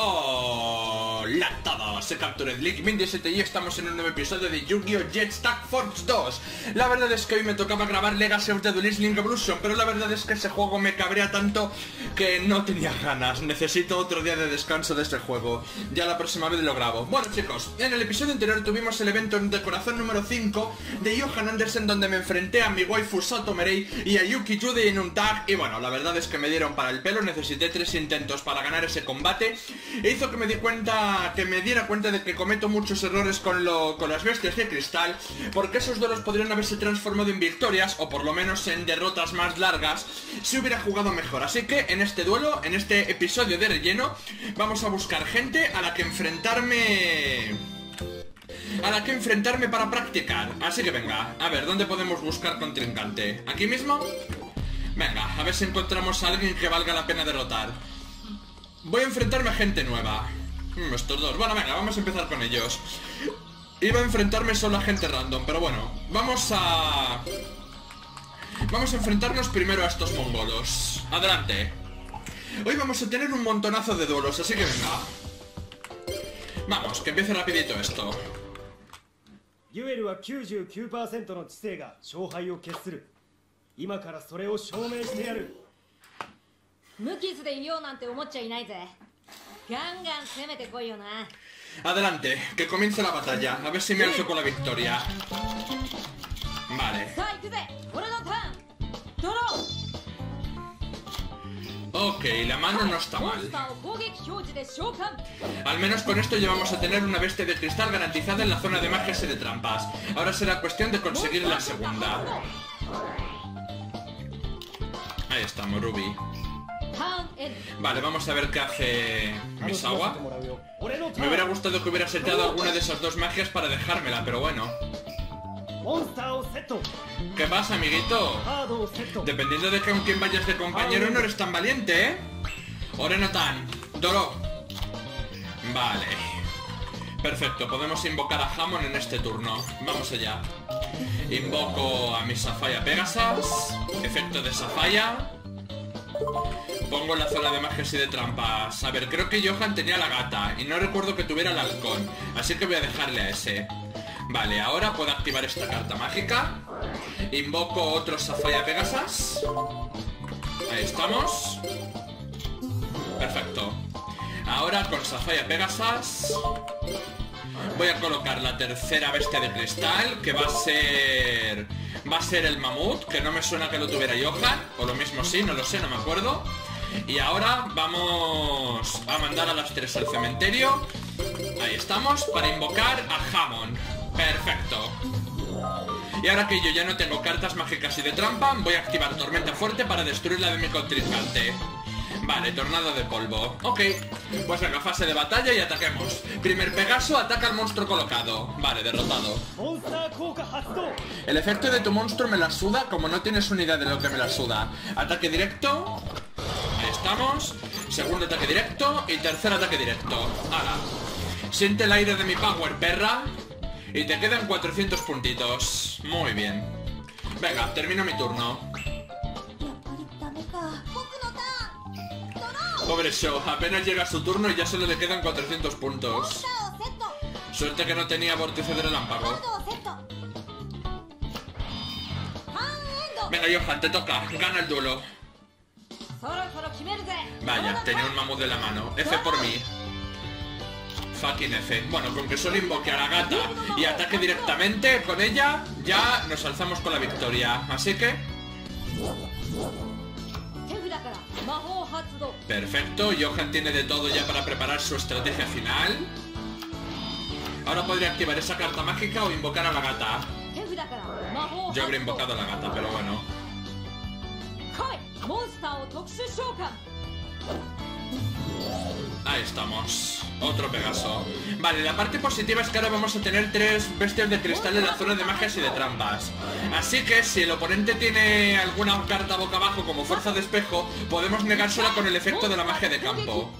Oh. Hola a todos, soy Captured League 27 y estamos en un nuevo episodio de Yu-Gi-Oh! Jet Stack Force 2 La verdad es que hoy me tocaba grabar Legacy of the Duelist Link Evolution Pero la verdad es que ese juego me cabrea tanto que no tenía ganas. Necesito otro día de descanso de ese juego. Ya la próxima vez lo grabo. Bueno chicos, en el episodio anterior tuvimos el evento de corazón número 5 de Johan Andersen Donde me enfrenté a mi waifu Sato Merei y a Yuki Jude en un tag Y bueno, la verdad es que me dieron para el pelo. Necesité tres intentos para ganar ese combate. E hizo que me di cuenta, que me diera cuenta de que cometo muchos errores con, con las bestias de cristal Porque esos duelos podrían haberse transformado en victorias O por lo menos en derrotas más largas Si hubiera jugado mejor Así que en este duelo, en este episodio de relleno Vamos a buscar gente a la que enfrentarme a la que enfrentarme para practicar Así que venga, a ver, ¿dónde podemos buscar contrincante? ¿Aquí mismo? Venga, a ver si encontramos a alguien que valga la pena derrotar Voy a enfrentarme a gente nueva Hmm, Estos dos, bueno, venga, vamos a empezar con ellos Iba a enfrentarme solo a gente random, pero bueno Vamos a... Vamos a enfrentarnos primero a estos mongolos Adelante Hoy vamos a tener un montonazo de duelos, así que venga Vamos, que empiece rapidito esto ユエルは99%の知性が勝敗を決する今からそれを証明してやる無傷でいようなんて思っちゃいないぜ Adelante, que comience la batalla. A ver si me alzo con la victoria. Vale. Ok, la mano no está mal. Al menos con esto ya vamos a tener una bestia de cristal garantizada en la zona de magias y de trampas. Ahora será cuestión de conseguir la segunda. Ahí estamos, Morubi. Vale, vamos a ver qué hace Misawa. Me hubiera gustado que hubiera seteado alguna de esas dos magias para dejármela, pero bueno. ¿Qué pasa, amiguito? Dependiendo de con quién vayas de compañero, no eres tan valiente, ¿eh? Orenotan, Doro. Vale. Perfecto, podemos invocar a Hammond en este turno. Vamos allá. Invoco a mi Safaya Pegasas. Efecto de Safaya. Pongo la zona de magias y de trampas. A ver, creo que Johan tenía la gata Y no recuerdo que tuviera el halcón Así que voy a dejarle a ese. Vale, ahora puedo activar esta carta mágica. Invoco otro Safaya Pegasus. Ahí estamos. Perfecto. Ahora con Safaya Pegasus Voy a colocar la tercera bestia de cristal Que va a ser... Va a ser el mamut Que no me suena que lo tuviera Johan O lo mismo sí, no lo sé, no me acuerdo. Y ahora vamos a mandar a las tres al cementerio. Ahí estamos Para invocar a Hammond Perfecto. Y ahora que yo ya no tengo cartas mágicas y de trampa, voy a activar Tormenta Fuerte para destruir la de mi contrincante. Vale, tornado de polvo. Ok. Pues venga, fase de batalla y ataquemos. Primer Pegaso ataca al monstruo colocado. Vale, derrotado. El efecto de tu monstruo me la suda, como no tienes una idea de lo que me la suda. Ataque directo. Ahí estamos. Segundo ataque directo y tercer ataque directo. Ahora. Siente el aire de mi power, perra. Y te quedan 400 puntitos. Muy bien. Venga, termino mi turno. Pobre Show, apenas llega su turno y ya solo le quedan 400 puntos. Suerte que no tenía vórtice de relámpago. Venga, Johan, te toca. Gana el duelo. Vaya, tenía un mamut de la mano. F por mí. Fucking F. Bueno, con que solo invoque a la gata y ataque directamente con ella, ya nos alzamos con la victoria. Así que... Perfecto, Johan tiene de todo ya para preparar su estrategia final. Ahora podría activar esa carta mágica o invocar a la gata. Yo habré invocado a la gata, pero bueno. Ahí estamos. Otro Pegaso. Vale, la parte positiva es que ahora vamos a tener tres bestias de cristal en la zona de magias y de trampas. Así que si el oponente tiene alguna carta boca abajo como fuerza de espejo, podemos negársela con el efecto de la magia de campo.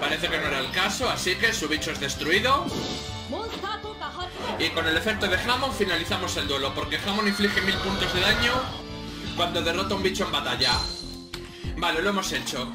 Parece que no era el caso, así que su bicho es destruido. Y con el efecto de Hammond finalizamos el duelo, porque Hammond inflige mil puntos de daño cuando derrota un bicho en batalla. Vale, lo hemos hecho.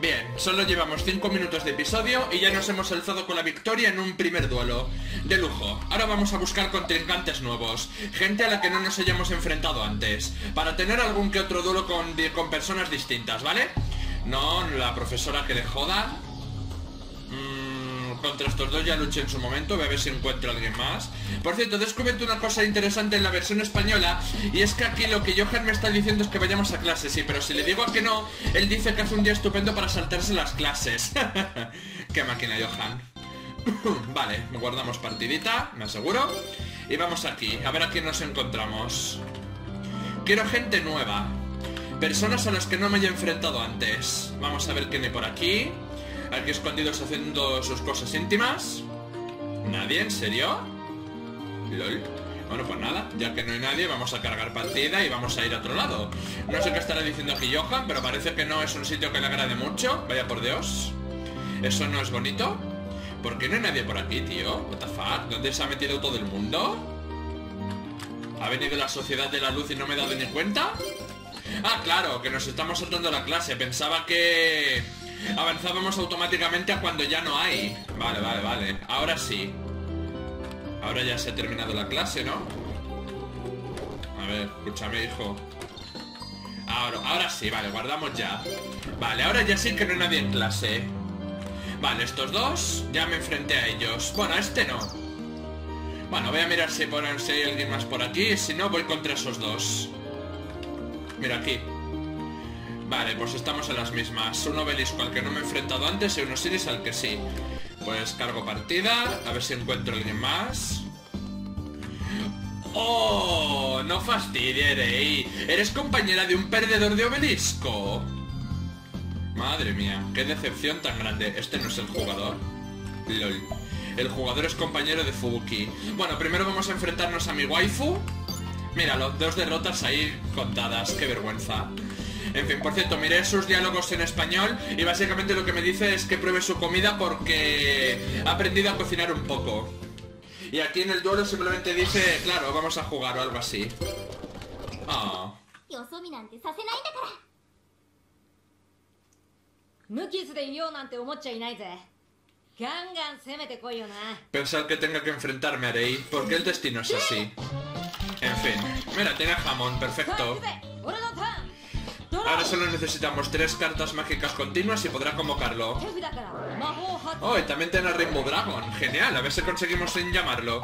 Bien, solo llevamos 5 minutos de episodio y ya nos hemos alzado con la victoria en un primer duelo. De lujo, ahora vamos a buscar contrincantes nuevos, gente a la que no nos hayamos enfrentado antes, para tener algún que otro duelo con, con personas distintas, ¿vale? vale no, la profesora que le joda. Mm, contra estos dos ya luché en su momento, voy a ver si encuentro a alguien más. Por cierto, he descubierto una cosa interesante en la versión española y es que aquí lo que Johan me está diciendo es que vayamos a clase, sí, pero si le digo que no, él dice que hace un día estupendo para saltarse las clases. Qué máquina, Johan. vale, guardamos partidita, me aseguro. Y vamos aquí, a ver a quién nos encontramos. Quiero gente nueva. Personas a las que no me haya enfrentado antes. Vamos a ver quién hay por aquí. Aquí escondidos haciendo sus cosas íntimas. ¿Nadie? ¿En serio? LOL. Bueno, pues nada, ya que no hay nadie, vamos a cargar partida y vamos a ir a otro lado. No sé qué estará diciendo aquí Johan, pero parece que no es un sitio que le agrade mucho. Vaya por Dios. ¿Eso no es bonito? ¿Por qué no hay nadie por aquí, tío? What? ¿Dónde se ha metido todo el mundo? ¿Ha venido la sociedad de la luz y no me he dado ni cuenta? Ah, claro, que nos estamos saltando la clase. Pensaba que avanzábamos automáticamente a cuando ya no hay. Vale, vale, vale. Ahora sí. Ahora ya se ha terminado la clase, ¿no? A ver, escúchame, hijo. Ahora, ahora sí, vale, guardamos ya. Vale, ahora ya sí que no hay nadie en clase. Vale, estos dos, ya me enfrenté a ellos. Bueno, este no. Bueno, voy a mirar si, por, si hay alguien más por aquí. Si no, voy contra esos dos. Mira aquí. Vale, pues estamos en las mismas. Un obelisco al que no me he enfrentado antes y un Osiris al que sí. Pues cargo partida, a ver si encuentro alguien más. ¡Oh! No fastidie, Rey. Eres compañera de un perdedor de obelisco. Madre mía, qué decepción tan grande. Este no es el jugador. LOL. El jugador es compañero de Fubuki. Bueno, primero vamos a enfrentarnos a mi waifu. Mira, los, dos derrotas ahí contadas, qué vergüenza. En fin, por cierto, miré sus diálogos en español y básicamente lo que me dice es que pruebe su comida porque ha aprendido a cocinar un poco. Y aquí en el duelo simplemente dice, claro, vamos a jugar o algo así. Ah. Pensar que tenga que enfrentarme a Rei, porque el destino es así. En fin. Mira, tiene jamón, perfecto. Ahora solo necesitamos tres cartas mágicas continuas y podrá convocarlo. Oh, y también tiene Rainbow Dragon. Genial, a ver si conseguimos en llamarlo.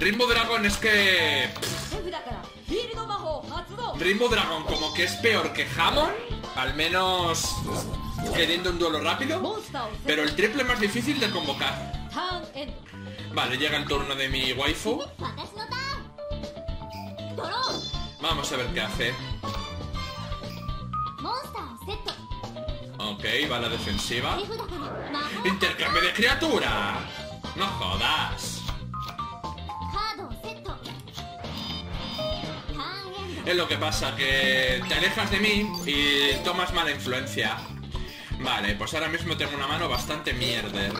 Rainbow Dragon es que... Rainbow Dragon como que es peor que Hammond, al menos queriendo un duelo rápido, pero el triple más difícil de convocar. Vale, llega el turno de mi waifu. Vamos a ver qué hace. Ok, va a la defensiva. ¡Intercambio de criatura! ¡No jodas! Es lo que pasa, que te alejas de mí y tomas mala influencia. Vale, pues ahora mismo tengo una mano bastante mierder.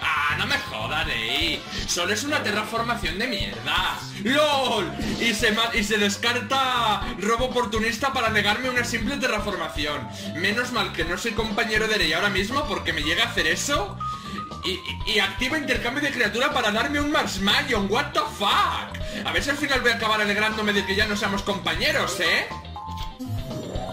¡Ah, no me jodas, Rey! Solo es una terraformación de mierda. ¡LOL! Y se, y se descarta robo oportunista para negarme una simple terraformación. Menos mal que no soy compañero de Rey ahora mismo porque me llega a hacer eso. Y, y- activa intercambio de criatura para darme un Marsmalion. What the fuck? A ver si al final voy a acabar alegrándome de que ya no seamos compañeros, ¿eh?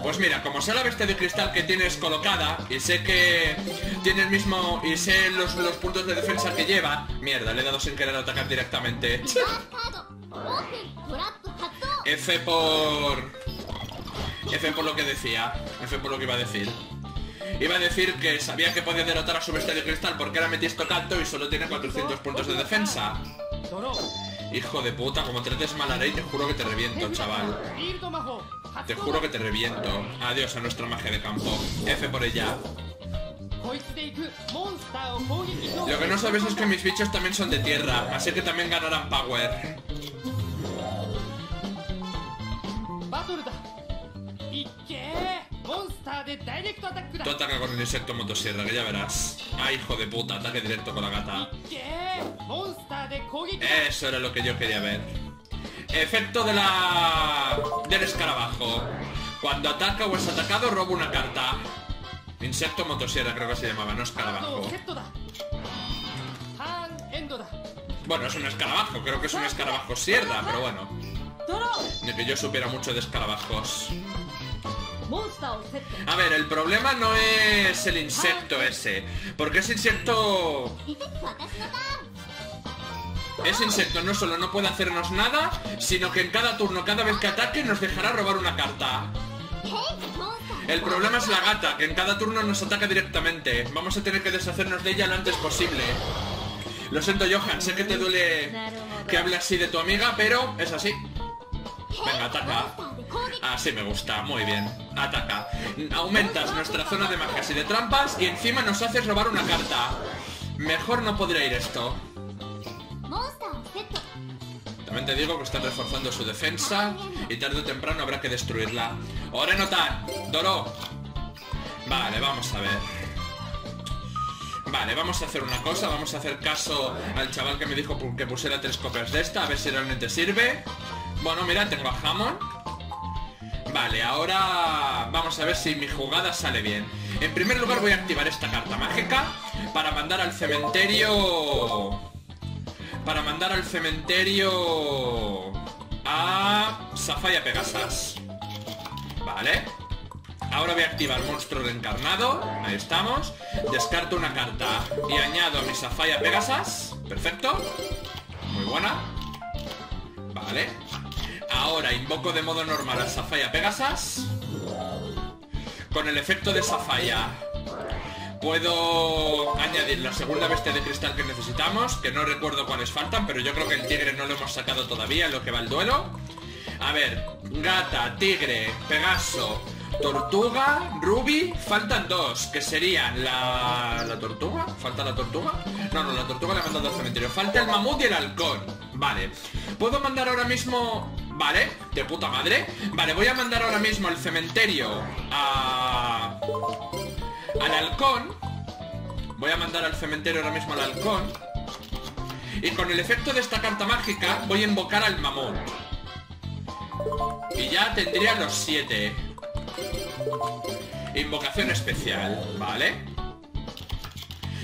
Pues mira, como sé la bestia de cristal que tienes colocada y sé que tiene el mismo... y sé los, los puntos de defensa que lleva... Mierda, le he dado sin querer atacar directamente. F por... F por lo que decía, F por lo que iba a decir. Iba a decir que sabía que podía derrotar a su bestia de cristal porque era metisto canto y solo tiene 400 puntos de defensa. Hijo de puta, como trates mal a Rey, te juro que te reviento, chaval. Te juro que te reviento. Adiós a nuestra magia de campo. F por ella. Lo que no sabes es que mis bichos también son de tierra, así que también ganarán power. Tú ataca con el insecto motosierra, que ya verás. Ah, hijo de puta, ataque directo con la gata. Eso era lo que yo quería ver. Efecto de la... del escarabajo. Cuando ataca o es atacado, roba una carta. Insecto motosierra creo que se llamaba, no escarabajo. Bueno, es un escarabajo, creo que es un escarabajo sierra, pero bueno. Ni que yo supiera mucho de escarabajos. A ver, el problema no es el insecto ese, porque ese insecto ese insecto no solo no puede hacernos nada, sino que en cada turno, cada vez que ataque, nos dejará robar una carta. El problema es la gata, que en cada turno nos ataca directamente. Vamos a tener que deshacernos de ella lo antes posible. Lo siento, Johan, sé que te duele que hable así de tu amiga, pero es así. Venga, ataca. Así me gusta, muy bien. Ataca. Aumentas nuestra zona de magias y de trampas y encima nos haces robar una carta. Mejor no podría ir esto. También te digo que están reforzando su defensa y tarde o temprano habrá que destruirla. Orenotan, Doro. Vale, vamos a ver. Vale, vamos a hacer una cosa, vamos a hacer caso al chaval que me dijo que pusiera tres copias de esta, a ver si realmente sirve. Bueno, mira, tengo a Hammond. Vale, ahora vamos a ver si mi jugada sale bien. En primer lugar voy a activar esta carta mágica para mandar al cementerio... Para mandar al cementerio... A... Safaya Pegasas. Vale. Ahora voy a activar monstruo reencarnado. Ahí estamos. Descarto una carta y añado a mi Safaya Pegasas. Perfecto. Muy buena. Vale. Ahora invoco de modo normal a Safaya Pegasas. Con el efecto de Safaya puedo añadir la segunda bestia de cristal que necesitamos, que no recuerdo cuáles faltan, pero yo creo que el tigre no lo hemos sacado todavía lo que va el duelo. A ver, gata, tigre, pegaso, tortuga, ruby, faltan dos, que serían la... ¿La tortuga? ¿Falta la tortuga? No, no, la tortuga la he mandado al cementerio. Falta el mamut y el halcón. Vale. ¿Puedo mandar ahora mismo...? Vale, de puta madre. Vale, voy a mandar ahora mismo al cementerio a... Al halcón. Voy a mandar al cementerio ahora mismo al halcón. Y con el efecto de esta carta mágica voy a invocar al mamut. Y ya tendría los siete. Invocación especial, ¿vale?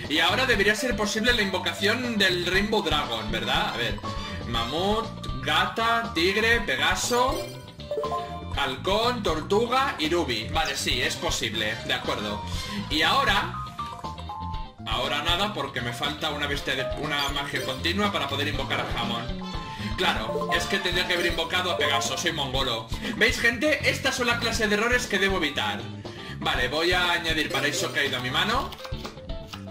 Y ahora debería ser posible la invocación del Rainbow Dragon, ¿verdad? A ver. Mamut, gata, tigre, pegaso, halcón, tortuga y ruby. Vale, sí, es posible, de acuerdo. Y ahora... Ahora nada porque me falta una una magia continua para poder invocar a Hammond. Claro, es que tendría que haber invocado a Pegaso, soy mongolo. ¿Veis, gente? Estas son la clase de errores que debo evitar. Vale, voy a añadir paraíso caído a mi mano.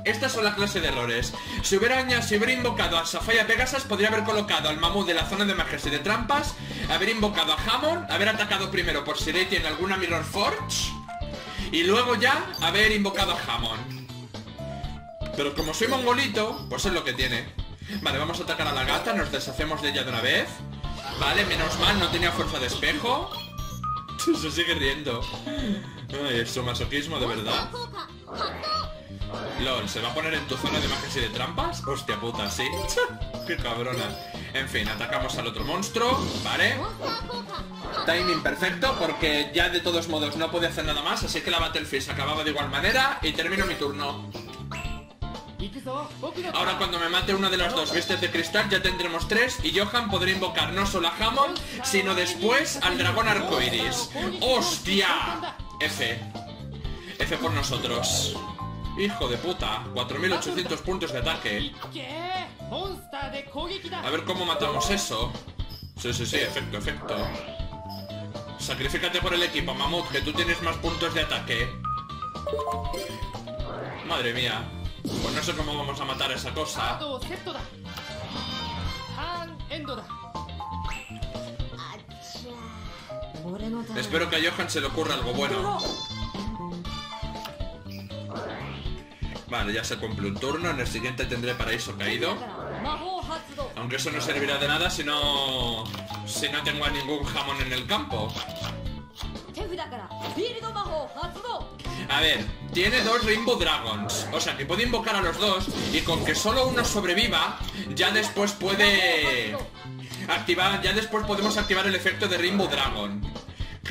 Estas son la clase de errores. Si hubiera, si hubiera invocado a Safaya Pegasas, podría haber colocado al mamut de la zona de y de trampas, haber invocado a Hammond, haber atacado primero por si Rey tiene alguna Mirror Forge, y luego ya haber invocado a Hammond. Pero como soy mongolito, pues es lo que tiene. Vale, vamos a atacar a la gata, nos deshacemos de ella de una vez. Vale, menos mal, no tenía fuerza de espejo. Se sigue riendo. Ay, su masoquismo, de verdad. LOL, ¿se va a poner en tu zona de magia y de trampas? Hostia puta, ¿sí? ¡Qué cabrona! En fin, atacamos al otro monstruo, ¿vale? Timing perfecto, porque ya de todos modos no podía hacer nada más, así que la Battlefield se acababa de igual manera y termino mi turno. Ahora cuando me mate una de las dos bestias de cristal ya tendremos tres y Johan podrá invocar no solo a Hammond, sino después al dragón arcoiris. ¡Hostia! F. F por nosotros. Hijo de puta, 4800 puntos de ataque. A ver cómo matamos eso. Sí, sí, sí, efecto, efecto. Sacrifícate por el equipo, mamut, que tú tienes más puntos de ataque. Madre mía. Pues no sé cómo vamos a matar a esa cosa. Espero que a Johan se le ocurra algo bueno. Vale, ya se cumple un turno. En el siguiente tendré paraíso caído. Aunque eso no servirá de nada si no... Si no tengo a ningún jamón en el campo. A ver, tiene dos Rainbow Dragons. O sea, que puede invocar a los dos y con que solo uno sobreviva, ya después puede... Activar, ya después podemos activar el efecto de Rainbow Dragon.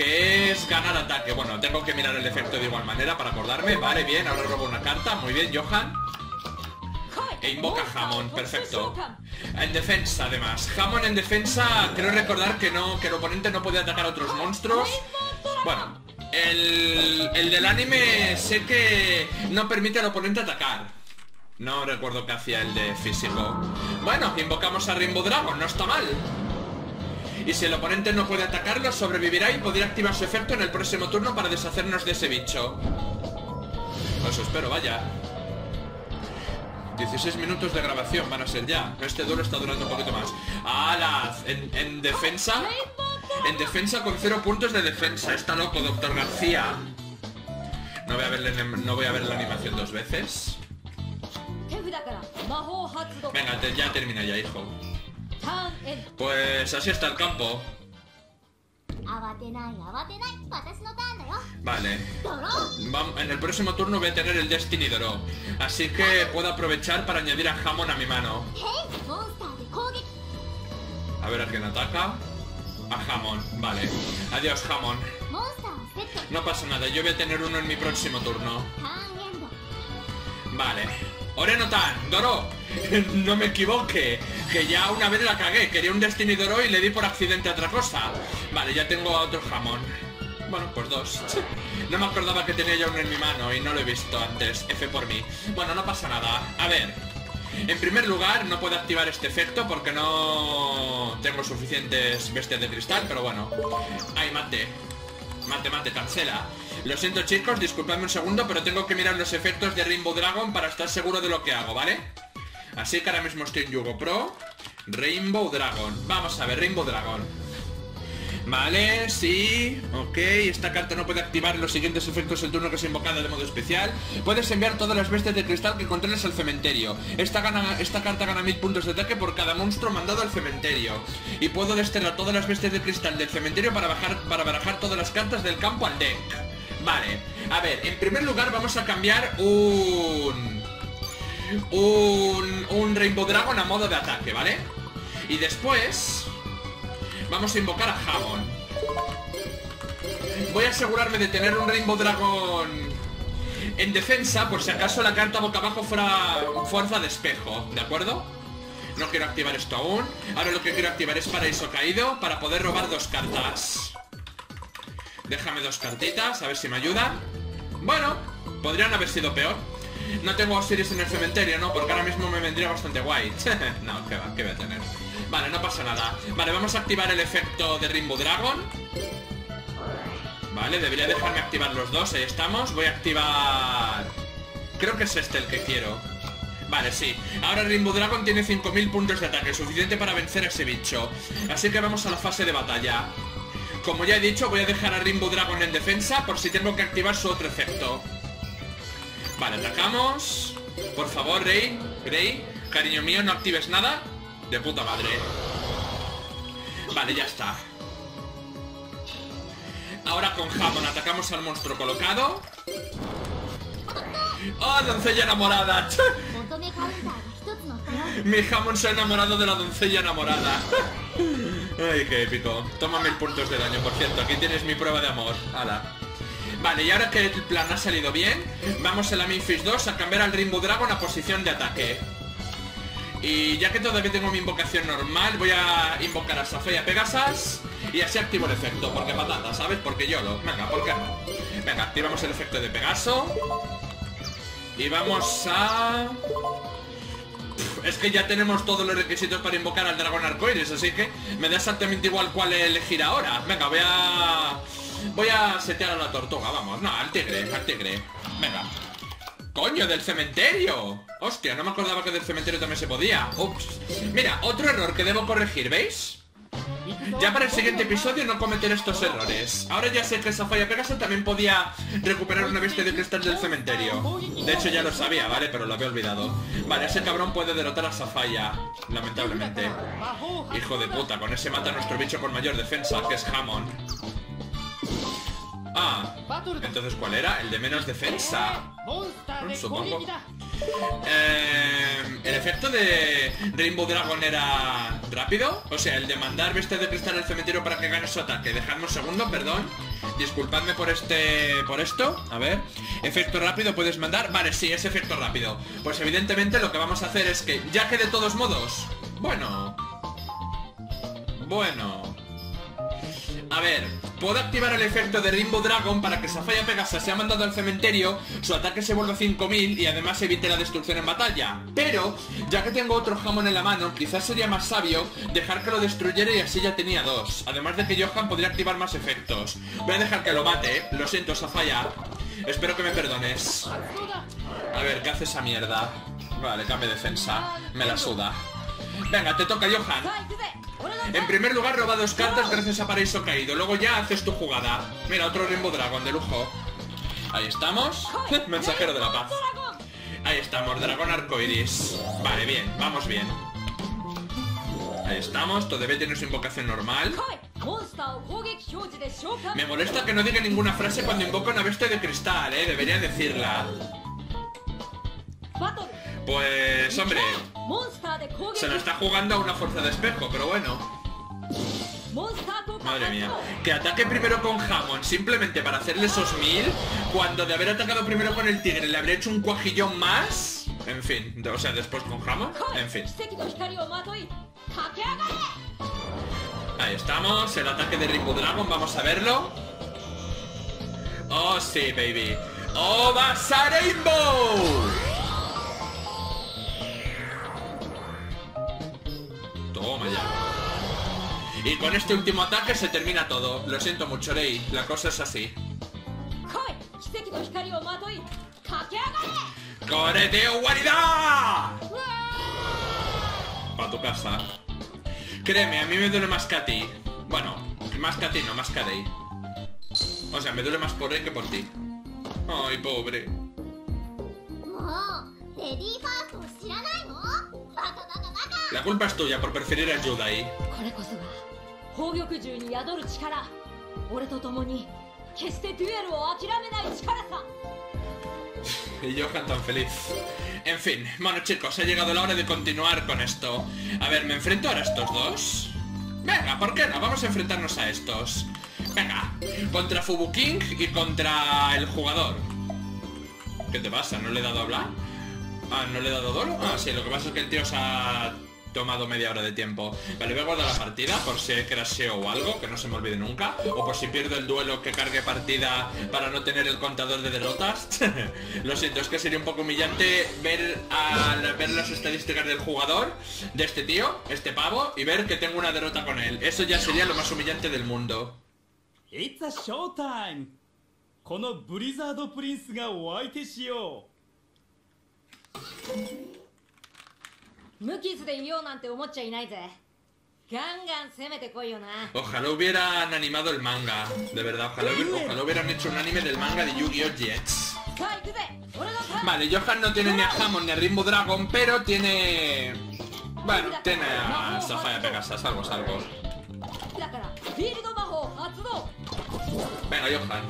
Que es ganar ataque. Bueno, tengo que mirar el efecto de igual manera para acordarme. Vale, bien, ahora robo una carta. Muy bien, Johan. E invoca Hammond, perfecto. En defensa, además. Hammond en defensa, creo recordar que no que el oponente no puede atacar a otros monstruos. Bueno, el, el del anime sé que no permite al oponente atacar. No recuerdo qué hacía el de físico. Bueno, invocamos a Rainbow Dragon, no está mal y si el oponente no puede atacarlo, sobrevivirá y podrá activar su efecto en el próximo turno para deshacernos de ese bicho. Eso espero, vaya. 16 minutos de grabación van a ser ya. Este duelo está durando un poquito más. ¡Ala! En, defensa... En defensa con 0 puntos de defensa. Está loco, doctor García. No voy a ver, la, no voy a ver la animación dos veces. Venga, te, ya termina ya, hijo. Pues así está el campo. Vale. En el próximo turno voy a tener el Destiny Doro. Así que puedo aprovechar para añadir a Hammond a mi mano. A ver, ¿alguien ataca? A Hammond, vale. Adiós, Hammond. No pasa nada, yo voy a tener uno en mi próximo turno. Vale. Orenotan, Doro. no me equivoque. Que ya una vez la cagué. Quería un Destiny Doro y le di por accidente a otra cosa. Vale, ya tengo a otro jamón. Bueno, pues dos. No me acordaba que tenía ya uno en mi mano y no lo he visto antes. F por mí. Bueno, no pasa nada. A ver. En primer lugar, no puedo activar este efecto porque no tengo suficientes bestias de cristal, pero bueno. Ay, mate. Mate, mate, cancela. Lo siento chicos, disculpadme un segundo, pero tengo que mirar los efectos de Rainbow Dragon para estar seguro de lo que hago, ¿vale? Así que ahora mismo estoy en Yugo Pro. Rainbow Dragon. Vamos a ver, Rainbow Dragon. Vale, sí, ok, esta carta no puede activar los siguientes efectos el turno que es invocada de modo especial. Puedes enviar todas las bestias de cristal que controles al cementerio. Esta, gana, esta carta gana mil puntos de ataque por cada monstruo mandado al cementerio. Y puedo desterrar todas las bestias de cristal del cementerio para, bajar, para barajar todas las cartas del campo al deck. Vale, a ver, en primer lugar vamos a cambiar un... Un, un Rainbow Dragon a modo de ataque, ¿vale? Y después... Vamos a invocar a Hammond. Voy a asegurarme de tener un Rainbow Dragon en defensa, por si acaso la carta boca abajo fuera fuerza de espejo, ¿de acuerdo? No quiero activar esto aún. Ahora lo que quiero activar es paraíso caído para poder robar dos cartas. Déjame dos cartitas, a ver si me ayudan. Bueno, podrían haber sido peor. No tengo Osiris en el cementerio, ¿no? Porque ahora mismo me vendría bastante guay. no, que va, que voy a tener. Vale, no pasa nada. Vale, vamos a activar el efecto de Rainbow Dragon. Vale, debería dejarme activar los dos, ahí estamos. Voy a activar... Creo que es este el que quiero. Vale, sí. Ahora Rainbow Dragon tiene 5000 puntos de ataque, suficiente para vencer a ese bicho. Así que vamos a la fase de batalla. Como ya he dicho, voy a dejar a Rainbow Dragon en defensa por si tengo que activar su otro efecto. Vale, atacamos. Por favor, Rey. Rey, cariño mío, no actives nada. De puta madre. Vale, ya está. Ahora con jamón atacamos al monstruo colocado. ¡Oh, doncella enamorada! Mi jamón se ha enamorado de la doncella enamorada. Ay, qué épico. Toma mil puntos de daño, por cierto. Aquí tienes mi prueba de amor. Hala. Vale, y ahora que el plan ha salido bien, vamos a la Memphis 2 a cambiar al Rainbow Dragon a posición de ataque. Y ya que todavía tengo mi invocación normal, voy a invocar a Safeya Pegasas y así activo el efecto, porque patata, ¿sabes? Porque yo lo. Venga, ¿por qué? Venga, activamos el efecto de Pegaso. Y vamos a... Es que ya tenemos todos los requisitos para invocar al dragón arcoiris, así que me da exactamente igual cuál elegir ahora. Venga, voy a... Voy a setear a la tortuga, vamos. No, al tigre, al tigre. Venga. ¡Coño, del cementerio! Hostia, no me acordaba que del cementerio también se podía. Ups. Mira, otro error que debo corregir, ¿veis? Ya para el siguiente episodio no cometer estos errores. Ahora ya sé que Safaya Pegaso también podía recuperar una bestia de cristal del cementerio. De hecho ya lo sabía, ¿vale? Pero lo había olvidado. Vale, ese cabrón puede derrotar a Safaya, lamentablemente. Hijo de puta, con ese mata a nuestro bicho con mayor defensa, que es Hammond. Ah, entonces ¿cuál era? El de menos defensa. Supongo. Eh, el efecto de Rainbow Dragon era rápido. O sea, el de mandar bestia de cristal al cementerio para que gane su ataque. Dejadme un segundo, perdón. Disculpadme por este. por esto. A ver. Efecto rápido, puedes mandar. Vale, sí, es efecto rápido. Pues evidentemente lo que vamos a hacer es que, ya que de todos modos. Bueno. Bueno. A ver, puedo activar el efecto de Rainbow Dragon para que Safaya Pegasa sea mandado al cementerio, su ataque se vuelva 5000 y además evite la destrucción en batalla. Pero, ya que tengo otro jamón en la mano, quizás sería más sabio dejar que lo destruyera y así ya tenía dos. Además de que Johan podría activar más efectos. Voy a dejar que lo mate, lo siento Safaya. Espero que me perdones. A ver, ¿qué hace esa mierda? Vale, cambio de defensa. Me la suda. Venga, te toca, Johan. En primer lugar, roba dos cartas gracias a paraíso caído. Luego ya haces tu jugada. Mira, otro Rainbow Dragon de lujo. Ahí estamos. Mensajero de la paz. Ahí estamos, dragón arcoiris. Vale, bien, vamos bien. Ahí estamos, todavía tiene su invocación normal. Me molesta que no diga ninguna frase cuando invoca una bestia de cristal, ¿eh? Debería decirla. Pues, hombre, se la está jugando a una fuerza de espejo, pero bueno. Madre mía. Que ataque primero con Hammond simplemente para hacerle esos mil, cuando de haber atacado primero con el tigre le habría hecho un cuajillón más. En fin, o sea, después con Hammond, en fin. Ahí estamos, el ataque de Rimbo Dragon, vamos a verlo. Oh, sí, baby. ¡Oh, va Rainbow! Y con este último ataque se termina todo. Lo siento mucho, Rey. La cosa es así. ¡Correteo, guarida! Para tu casa. Créeme, a mí me duele más que a ti. Bueno, más que a ti, no más que a Rey. O sea, me duele más por Rey que por ti. Ay, pobre. もうレディーファーストを知らないのバカバカバカ La culpa es tuya por preferir a Yudai. これこそが宝玉獣に宿る力俺と共に決してデュエルを諦めない力さ Y Johan tan feliz. En fin, bueno chicos, ha llegado la hora de continuar con esto. A ver, ¿me enfrento ahora a estos dos? Venga, ¿por qué no? Vamos a enfrentarnos a estos. Venga, contra Fubu King y contra el jugador. ¿Qué te pasa? ¿No le he dado a hablar? Ah, ¿no le he dado dolo? Ah, sí, lo que pasa es que el tío se ha tomado media hora de tiempo. Vale, voy a guardar la partida por si crasheo o algo, que no se me olvide nunca. O por si pierdo el duelo que cargue partida para no tener el contador de derrotas. Lo siento, es que sería un poco humillante ver, a, ver las estadísticas del jugador, de este tío, este pavo, y ver que tengo una derrota con él. Eso ya sería lo más humillante del mundo. It's a show time! このブリザードプリンスがお相手しよ 無傷でいようなんて思っちゃいないぜガンガン攻めてこいよな Ojalá hubieran animado el manga, de verdad, ojalá, hubi- ojalá hubieran hecho un anime del manga de Yu-Gi-Oh! Jets. さあ行くぜ俺のターン Vale, Johan no tiene ni a Hammond ni a Rainbow Dragon, pero tiene... Bueno, tiene a Sapphire Pegasus, algo es algo. Venga, Johan.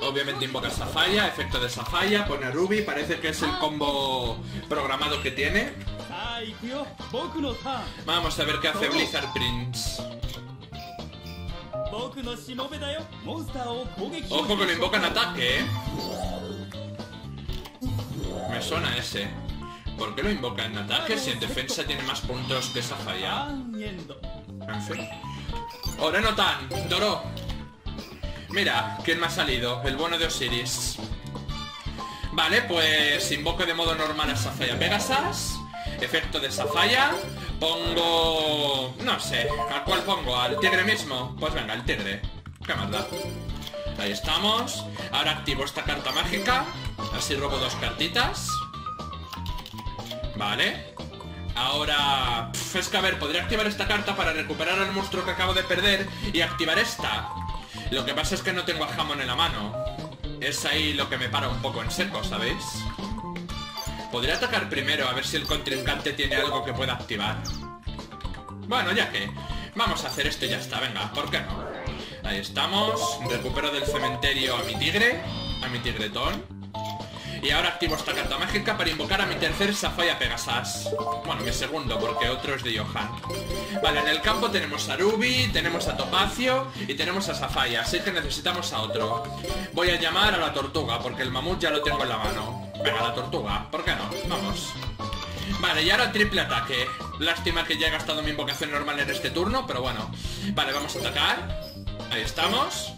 Obviamente invoca a falla, efecto de esa pone a Ruby, parece que es el combo programado que tiene. Vamos a ver qué hace Blizzard Prince. Ojo que lo invocan ataque, ¿eh? Me suena ese. ¿Por qué lo invoca en ataque si en defensa tiene más puntos que esa falla? En fin. Oreno Tan, Doro, Mira, ¿quién me ha salido? El bueno de Osiris. Vale, pues invoco de modo normal a Safaya Pegasas. Efecto de Safaya. Pongo... No sé, ¿a cuál pongo? ¿Al tigre mismo? Pues venga, el tigre. ¿Qué más da? Ahí estamos. Ahora activo esta carta mágica. Así robo dos cartitas. Vale. Ahora... pf, es que a ver, podría activar esta carta para recuperar al monstruo que acabo de perder y activar esta. Lo que pasa es que no tengo a Hammond en la mano. Es ahí lo que me para un poco en seco, ¿sabéis? Podría atacar primero a ver si el contrincante tiene algo que pueda activar. Bueno, ya que... Vamos a hacer esto y ya está, venga, ¿por qué no? Ahí estamos. Recupero del cementerio a mi tigre, a mi tigretón. Y ahora activo esta carta mágica para invocar a mi tercer Safaya Pegasas. Bueno, mi segundo, porque otro es de Johan. Vale, en el campo tenemos a Ruby, tenemos a Topacio y tenemos a Safaya, así que necesitamos a otro. Voy a llamar a la tortuga, porque el mamut ya lo tengo en la mano. Venga, la tortuga, ¿por qué no? Vamos. Vale, y ahora triple ataque. Lástima que ya he gastado mi invocación normal en este turno, pero bueno. Vale, vamos a atacar. Ahí estamos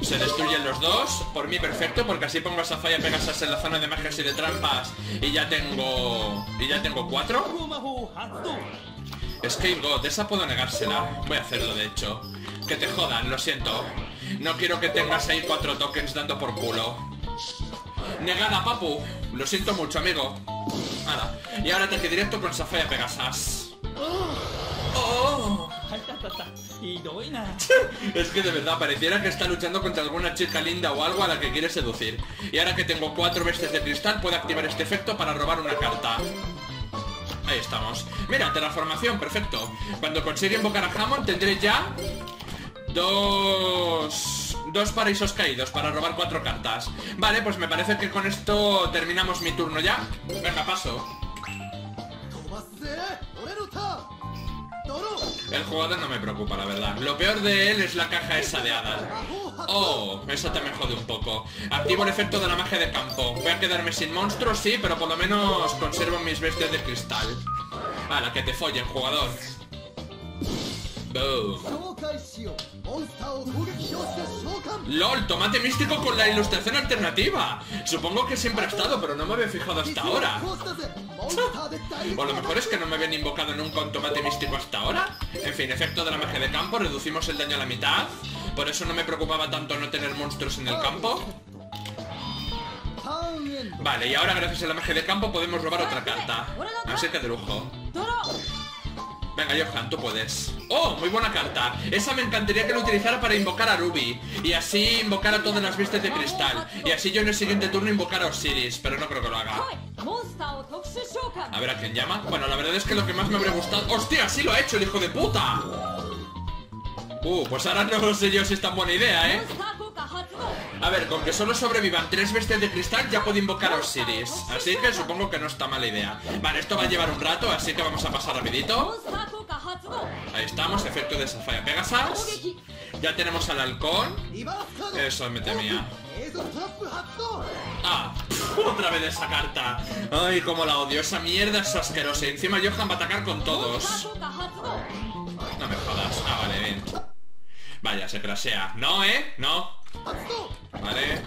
se destruyen los dos. Por mí perfecto, porque así pongo a Safaya Pegasas en la zona de magias y de trampas. Y ya tengo... Y ya tengo cuatro. Escape God, esa puedo negársela. Voy a hacerlo, de hecho. Que te jodan, lo siento. No quiero que tengas ahí cuatro tokens dando por culo. Negada, papu. Lo siento mucho, amigo. Y ahora te directo con Safaya Pegasas. Oh. Y doina. Es que de verdad, pareciera que está luchando contra alguna chica linda o algo a la que quiere seducir. Y ahora que tengo cuatro bestias de cristal, puedo activar este efecto para robar una carta. Ahí estamos. Mira, transformación, perfecto. Cuando consiga invocar a Hammond tendré ya... Dos... Dos paraísos caídos para robar cuatro cartas. Vale, pues me parece que con esto terminamos mi turno ya. Venga, paso. El jugador no me preocupa, la verdad. Lo peor de él es la caja esa de hadas. Oh, eso te me jode un poco. Activo el efecto de la magia de campo. Voy a quedarme sin monstruos, sí, pero por lo menos conservo mis bestias de cristal. A la que te follen, jugador. Boom. LOL, tomate místico con la ilustración alternativa. Supongo que siempre ha estado, pero no me había fijado hasta ahora. O a lo mejor es que no me habían invocado nunca un tomate místico hasta ahora. En fin, efecto de la magia de campo, reducimos el daño a la mitad. Por eso no me preocupaba tanto no tener monstruos en el campo. Vale, y ahora gracias a la magia de campo podemos robar otra carta. Así que de lujo. Venga, Johan, tú puedes. ¡Oh! Muy buena carta. Esa me encantaría que la utilizara para invocar a Ruby. Y así invocar a todas las vistas de cristal. Y así yo en el siguiente turno invocar a Osiris. Pero no creo que lo haga. A ver a quién llama. Bueno, la verdad es que lo que más me habría gustado... ¡Hostia! ¡Sí lo ha hecho el hijo de puta! Uh, pues ahora no sé yo si es tan buena idea, ¿eh? A ver, con que solo sobrevivan tres bestias de cristal ya puedo invocar a Osiris. Así que supongo que no está mala idea. Vale, esto va a llevar un rato, así que vamos a pasar rapidito. Ahí estamos, efecto de Safaya Pegasus. Ya tenemos al halcón. Eso es mete mía Ah, otra vez esa carta. Ay, como la odio, esa mierda es asquerosa. Encima Johan va a atacar con todos. No me jodas, ah vale, bien. Vaya, se sea No, ¿eh? No. Vale.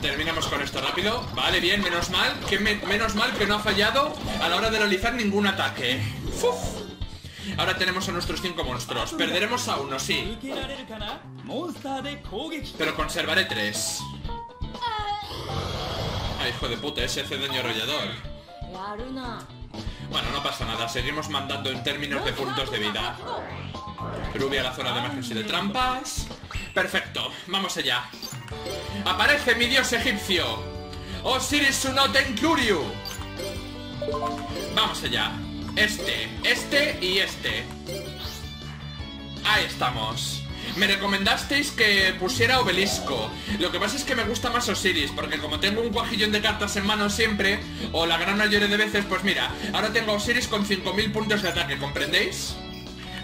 Terminamos con esto rápido. Vale, bien, menos mal que Menos mal que no ha fallado a la hora de realizar ningún ataque. Ahora tenemos a nuestros cinco monstruos. Perderemos a uno, sí. Pero conservaré tres. Ay, hijo de puta, ese hace daño arrollador. Bueno, no pasa nada. Seguimos mandando en términos de puntos de vida. Ruby a la zona de y de trampas. Perfecto, vamos allá. ¡Aparece mi dios egipcio! ¡Osiris Sunoten Kyuryu! Vamos allá. Este, este y este. Ahí estamos. Me recomendasteis que pusiera obelisco. Lo que pasa es que me gusta más Osiris, porque como tengo un cuajillón de cartas en mano siempre, o la gran mayoría de veces, pues mira, ahora tengo Osiris con 5000 puntos de ataque, ¿comprendéis?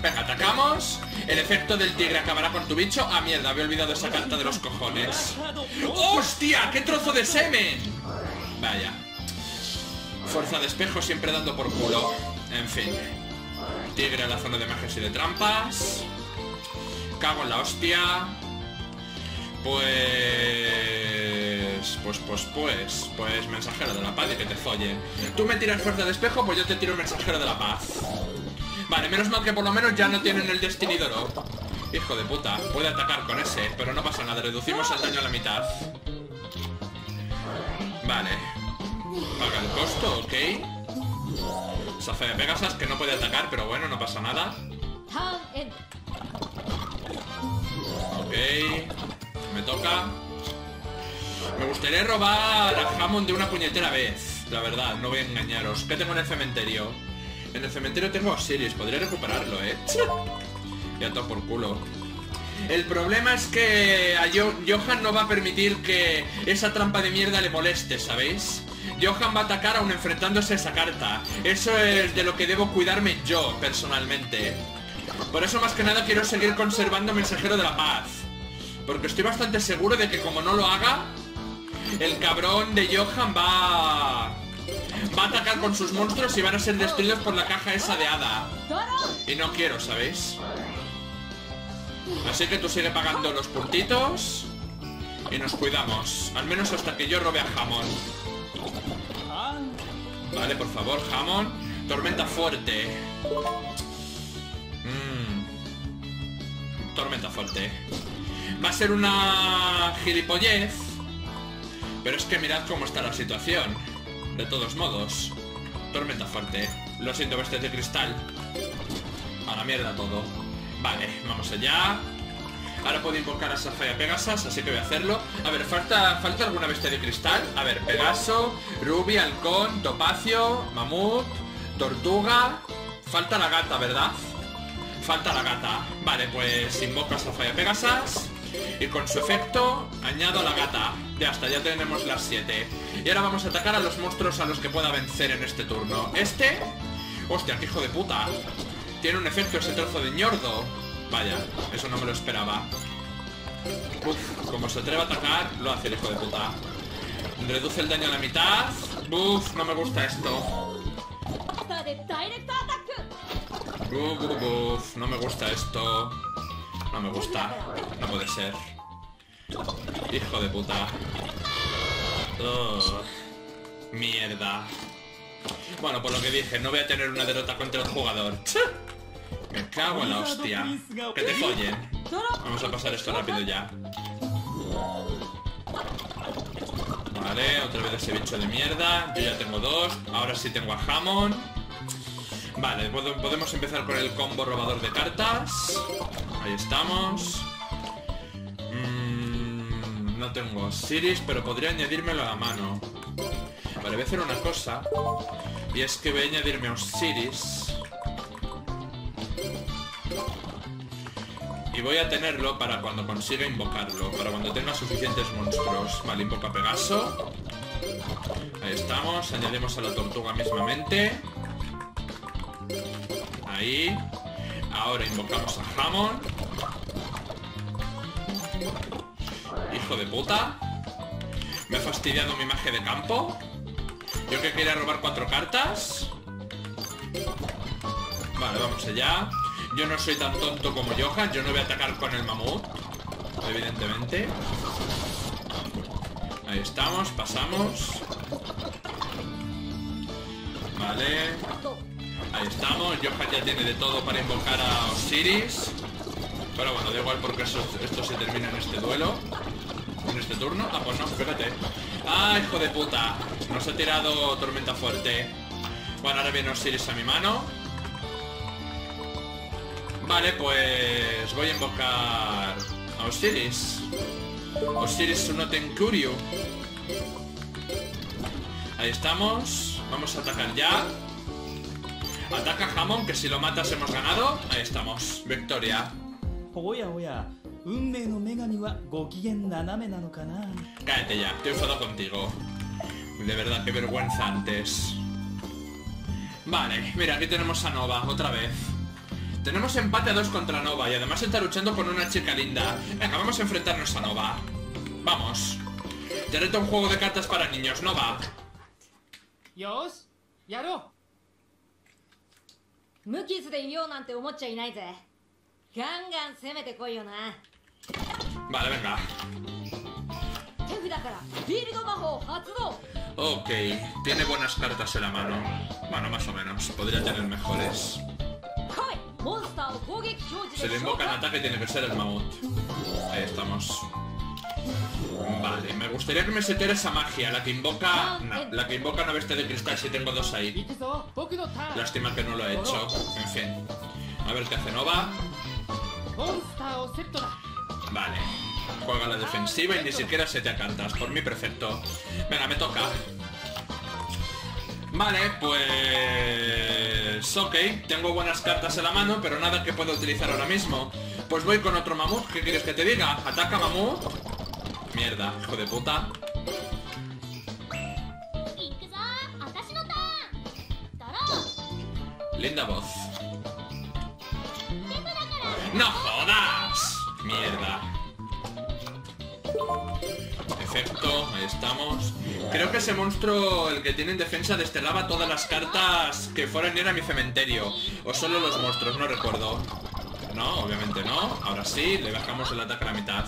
Venga, atacamos. El efecto del tigre acabará con tu bicho. Ah, mierda, había olvidado esa carta de los cojones. ¡Hostia! ¡Qué trozo de semen! Vaya. Fuerza de espejo siempre dando por culo. En fin. Tigre a la zona de magias y de trampas. Cago en la hostia. Pues... Pues, pues, pues... Pues mensajero de la paz y que te follen. Tú me tiras fuerza de espejo, pues yo te tiro mensajero de la paz. Vale, menos mal que por lo menos ya no tienen el Destiny de oro. Hijo de puta, puede atacar con ese, pero no pasa nada, reducimos el daño a la mitad. Vale. Paga el costo, ok. Safea Pegasas que no puede atacar, pero bueno, no pasa nada. Ok. Me toca. Me gustaría robar a Hammond de una puñetera vez. La verdad, no voy a engañaros. ¿Qué tengo en el cementerio? En el cementerio tengo a Osiris. Podría recuperarlo, ¿eh? Ya todo por culo. El problema es que a Jo- Johan no va a permitir que esa trampa de mierda le moleste, ¿sabéis? Johan va a atacar aún enfrentándose a esa carta. Eso es de lo que debo cuidarme yo, personalmente. Por eso más que nada quiero seguir conservando Mensajero de la Paz. Porque estoy bastante seguro de que como no lo haga, el cabrón de Johan va va a atacar con sus monstruos y van a ser destruidos por la caja esa de hada. Y no quiero, ¿sabéis? Así que tú sigue pagando los puntitos y nos cuidamos. Al menos hasta que yo robe a Hammond. Vale, por favor, Hammond. Tormenta fuerte. Mm. Tormenta fuerte. Va a ser una gilipollez. Pero es que mirad cómo está la situación. De todos modos. Tormenta fuerte. Lo siento, bestia de cristal. A la mierda todo. Vale, vamos allá. Ahora puedo invocar a Safaya Pegasas, así que voy a hacerlo. A ver, ¿falta, ¿falta alguna bestia de cristal? A ver, Pegaso, Ruby, Halcón, Topacio, Mamut, Tortuga... Falta la gata, ¿verdad? Falta la gata. Vale, pues invoco a Safaya Pegasas. Y con su efecto, añado a la gata. Ya está, ya tenemos las 7. Y ahora vamos a atacar a los monstruos a los que pueda vencer en este turno. Este... Hostia, qué hijo de puta. Tiene un efecto ese trozo de ñordo. Vaya, eso no me lo esperaba. Uf, como se atreve a atacar, lo hace el hijo de puta. Reduce el daño a la mitad. Uf, no me gusta esto. Uf, uf, uf, no me gusta esto. No me gusta. No puede ser. Hijo de puta. Ugh. Mierda. Bueno, por lo que dije, no voy a tener una derrota contra el jugador. Me cago en la hostia. Que te follen. Vamos a pasar esto rápido ya. Vale, otra vez ese bicho de mierda. Yo ya tengo dos. Ahora sí tengo a Hammond. Vale, pod- podemos empezar con el combo robador de cartas. Ahí estamos. Mm, no tengo Siris, pero podría añadírmelo a la mano. Vale, voy a hacer una cosa. Y es que voy a añadirme Osiris. Y voy a tenerlo para cuando consiga invocarlo, para cuando tenga suficientes monstruos. Vale, invoca Pegaso. Ahí estamos, añadimos a la tortuga mismamente. Ahí. Ahora invocamos a Hammond. Hijo de puta. Me ha fastidiado mi magia de campo. Yo que quería robar cuatro cartas. Vale, vamos allá. Yo no soy tan tonto como Johan, yo no voy a atacar con el mamut. Evidentemente. Ahí estamos, pasamos. Vale. Ahí estamos, Johan ya tiene de todo para invocar a Osiris. Pero bueno, da igual porque esto se termina en este duelo. En este turno. Ah, pues no, fíjate. Ah, hijo de puta. Nos ha tirado tormenta fuerte. Bueno, ahora viene Osiris a mi mano. Vale, pues voy a invocar a Osiris. Osiris no Tenkuryu. Ahí estamos. Vamos a atacar ya. Ataca Hammond, que si lo matas hemos ganado. Ahí estamos. Victoria. おやおや運命の女神はご機嫌斜めなのかな Cállate ya, estoy enfadado contigo. De verdad, qué vergüenza antes. Vale, mira, aquí tenemos a Nova, otra vez. Tenemos empate a dos contra Nova y además está luchando con una chica linda. Venga, vamos a enfrentarnos a Nova. Vamos. Te reto un juego de cartas para niños, Nova. よしやろう無傷でいようなんて思っちゃいないぜガンガン攻めてこいよな Vale, venga. Ok, tiene buenas cartas en la mano. Bueno, más o menos. Podría tener mejores. Se le invoca en ataque, tiene que ser el mamut. Ahí estamos. Vale, me gustaría que me setera esa magia, la que invoca... La que invoca una bestia de cristal si tengo dos ahí. Lástima que no lo he hecho. En fin. A ver qué hace Nova. Vale. Juega la defensiva y ni siquiera se te acantas. Por mí, perfecto. Venga, me toca. Vale, pues... Ok, tengo buenas cartas en la mano, pero nada que pueda utilizar ahora mismo. Pues voy con otro mamut, ¿qué quieres que te diga? Ataca mamut. Mierda, hijo de puta. Linda voz. ¡No jodas! Mierda. Efecto, ahí estamos. Creo que ese monstruo, el que tiene en defensa, destelaba todas las cartas que fueran ir a mi cementerio. O solo los monstruos, no recuerdo. No, obviamente no. Ahora sí, le bajamos el ataque a la mitad.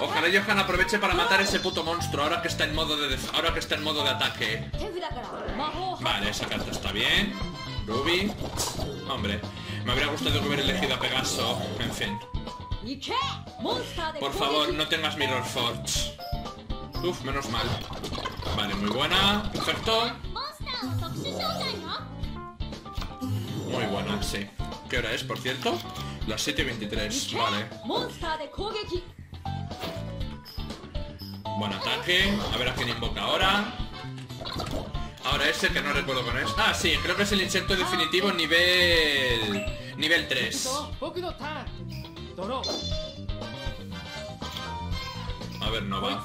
Ojalá Johan aproveche para matar a ese puto monstruo ahora que está en modo de ahora que está en modo de ataque. Vale, esa carta está bien. Ruby. Hombre, me habría gustado que hubiera elegido a Pegaso. En fin. Por favor, no tengas Mirror Forge. Uf, menos mal. Vale, muy buena. Perfecto. Muy buena, sí. ¿Qué hora es, por cierto? Las 7.23. Vale. Buen ataque. A ver a quién invoca ahora. Ahora ese que no recuerdo con es. Ah, sí, creo que es el insecto definitivo nivel... Nivel 3. A ver, no va.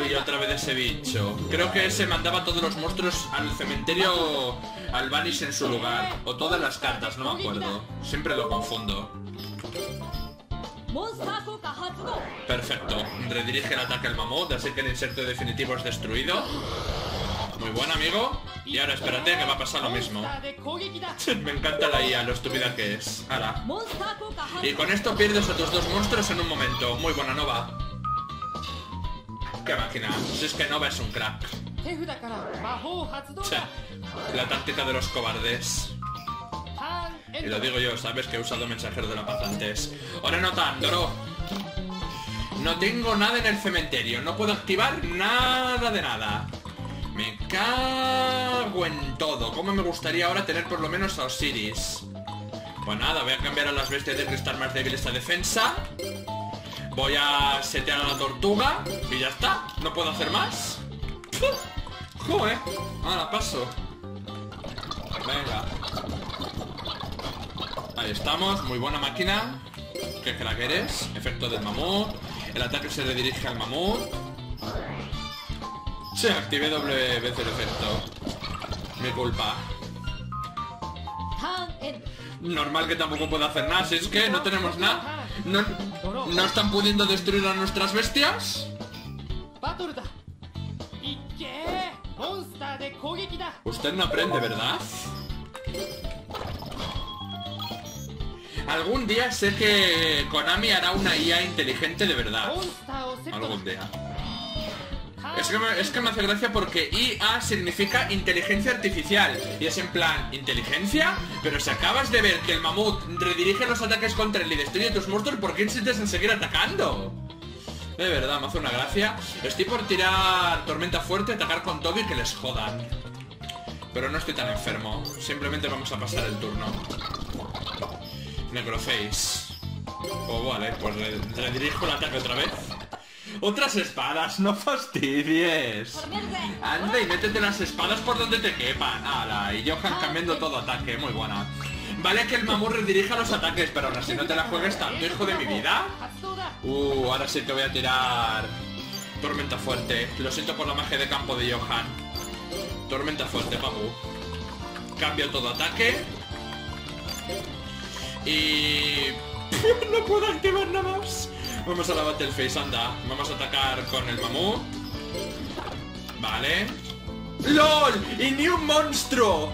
Uy, otra vez ese bicho. Creo que ese mandaba a todos los monstruos al cementerio al Vanish en su lugar. O todas las cartas, no me acuerdo. Siempre lo confundo. Perfecto. Redirige el ataque al mamut, así que el inserto definitivo es destruido. Muy buen amigo. Y ahora espérate que va a pasar lo mismo. Me encanta la IA, lo estúpida que es. Ahora. Y con esto pierdes a tus dos monstruos en un momento. Muy buena Nova. Qué máquina. Si es que Nova es un crack. La táctica de los cobardes. Y lo digo yo, sabes que he usado mensajero de la paz antes. Ahora no tan, Doro. No tengo nada en el cementerio, no puedo activar nada de nada. Me cago en todo. ¿Cómo me gustaría ahora tener por lo menos a Osiris? Pues nada, voy a cambiar a las bestias de cristal más débil esta defensa. Voy a setear a la tortuga y ya está. No puedo hacer más. Joder. Ahora paso. Venga. Ahí estamos, muy buena máquina. Que es. Efecto del mamut. El ataque se redirige al mamut. Se activé doble vez el efecto. Mi culpa. Normal que tampoco pueda hacer nada, si es que no tenemos nada. No, no están pudiendo destruir a nuestras bestias. Usted no aprende, ¿verdad? Algún día sé que Konami hará una IA inteligente de verdad. Algún día. Es que, me, es que me hace gracia porque IA significa inteligencia artificial. Y es en plan, ¿inteligencia? Pero si acabas de ver que el mamut redirige los ataques contra el y destruye tus monstruos, ¿por qué insistes en seguir atacando? De verdad, me hace una gracia. Estoy por tirar tormenta fuerte, atacar con Toby que les jodan. Pero no estoy tan enfermo. Simplemente vamos a pasar el turno. Necroface. Pues oh, vale, pues redirijo el ataque otra vez. ¡Otras espadas! ¡No fastidies! Anda y métete las espadas por donde te quepan. ¡Hala! Y Johan cambiando todo ataque. Muy buena. Vale que el mamú redirija los ataques, pero ahora si no te la juegues tanto, hijo de mi vida. Uh, ahora sí te voy a tirar... Tormenta fuerte. Lo siento por la magia de campo de Johan. Tormenta fuerte, Papu. Cambio todo ataque. Y... no puedo activar nada más. Vamos a la Battle Face, anda. Vamos a atacar con el mamut. Vale. ¡LOL! ¡Y ni un monstruo!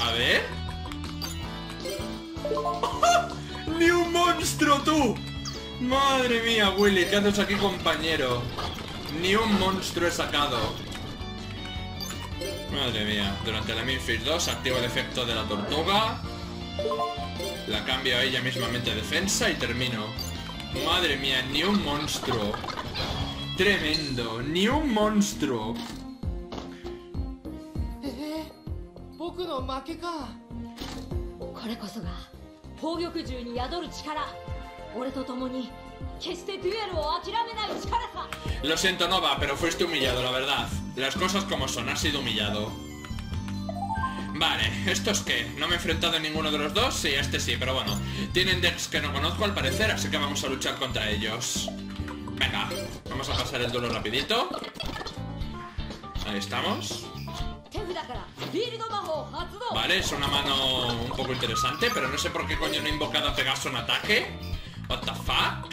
A ver. ¡Ni un monstruo, tú! Madre mía, Willy, ¿qué haces aquí, compañero? Ni un monstruo he sacado. Madre mía, durante la Minfish 2 activo el efecto de la tortuga. La cambio a ella mismamente a defensa y termino. Madre mía, ni un monstruo. Tremendo, ni un monstruo. Eh, eh, Lo siento, Nova, pero fuiste humillado, la verdad. Las cosas como son, has sido humillado. Vale, ¿estos qué? No me he enfrentado a ninguno de los dos, sí, este sí, pero bueno. Tienen decks que no conozco al parecer, así que vamos a luchar contra ellos. Venga, vamos a pasar el duelo rapidito. Ahí estamos. Vale, es una mano un poco interesante, pero no sé por qué coño no he invocado a Pegaso en ataque. What the fuck?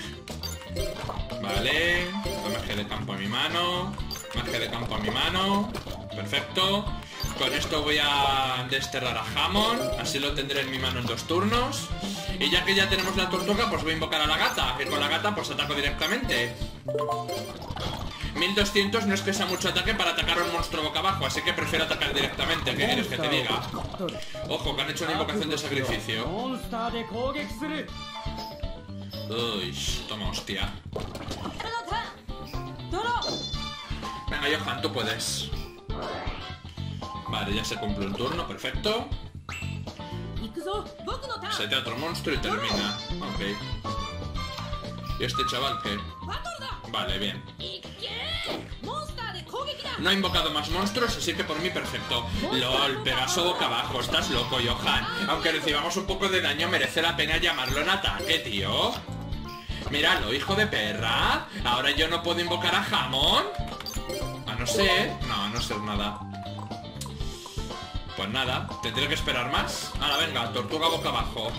Vale, magia de campo a mi mano, magia de campo a mi mano, perfecto. Con esto voy a desterrar a Hammond, así lo tendré en mi mano en dos turnos. Y ya que ya tenemos la tortuga, pues voy a invocar a la gata. Y con la gata pues ataco directamente. 1200 no es que sea mucho ataque para atacar a un monstruo boca abajo, así que prefiero atacar directamente. ¿Qué quieres que te diga? Ojo, que han hecho una invocación de sacrificio. Uy, toma hostia. Venga, Johan, tú puedes. Vale, ya se cumple el turno, perfecto. Sete otro monstruo y termina. Ok. ¿Y este chaval qué? Vale, bien. No ha invocado más monstruos, así que por mí perfecto. LOL, Pegaso boca abajo, estás loco, Johan. Aunque recibamos un poco de daño, merece la pena llamarlo en ataque, tío. Míralo, hijo de perra. Ahora yo no puedo invocar a Jamón. A no ser... No, a no ser nada. Pues nada, tendré que esperar más. Ahora venga, tortuga boca abajo.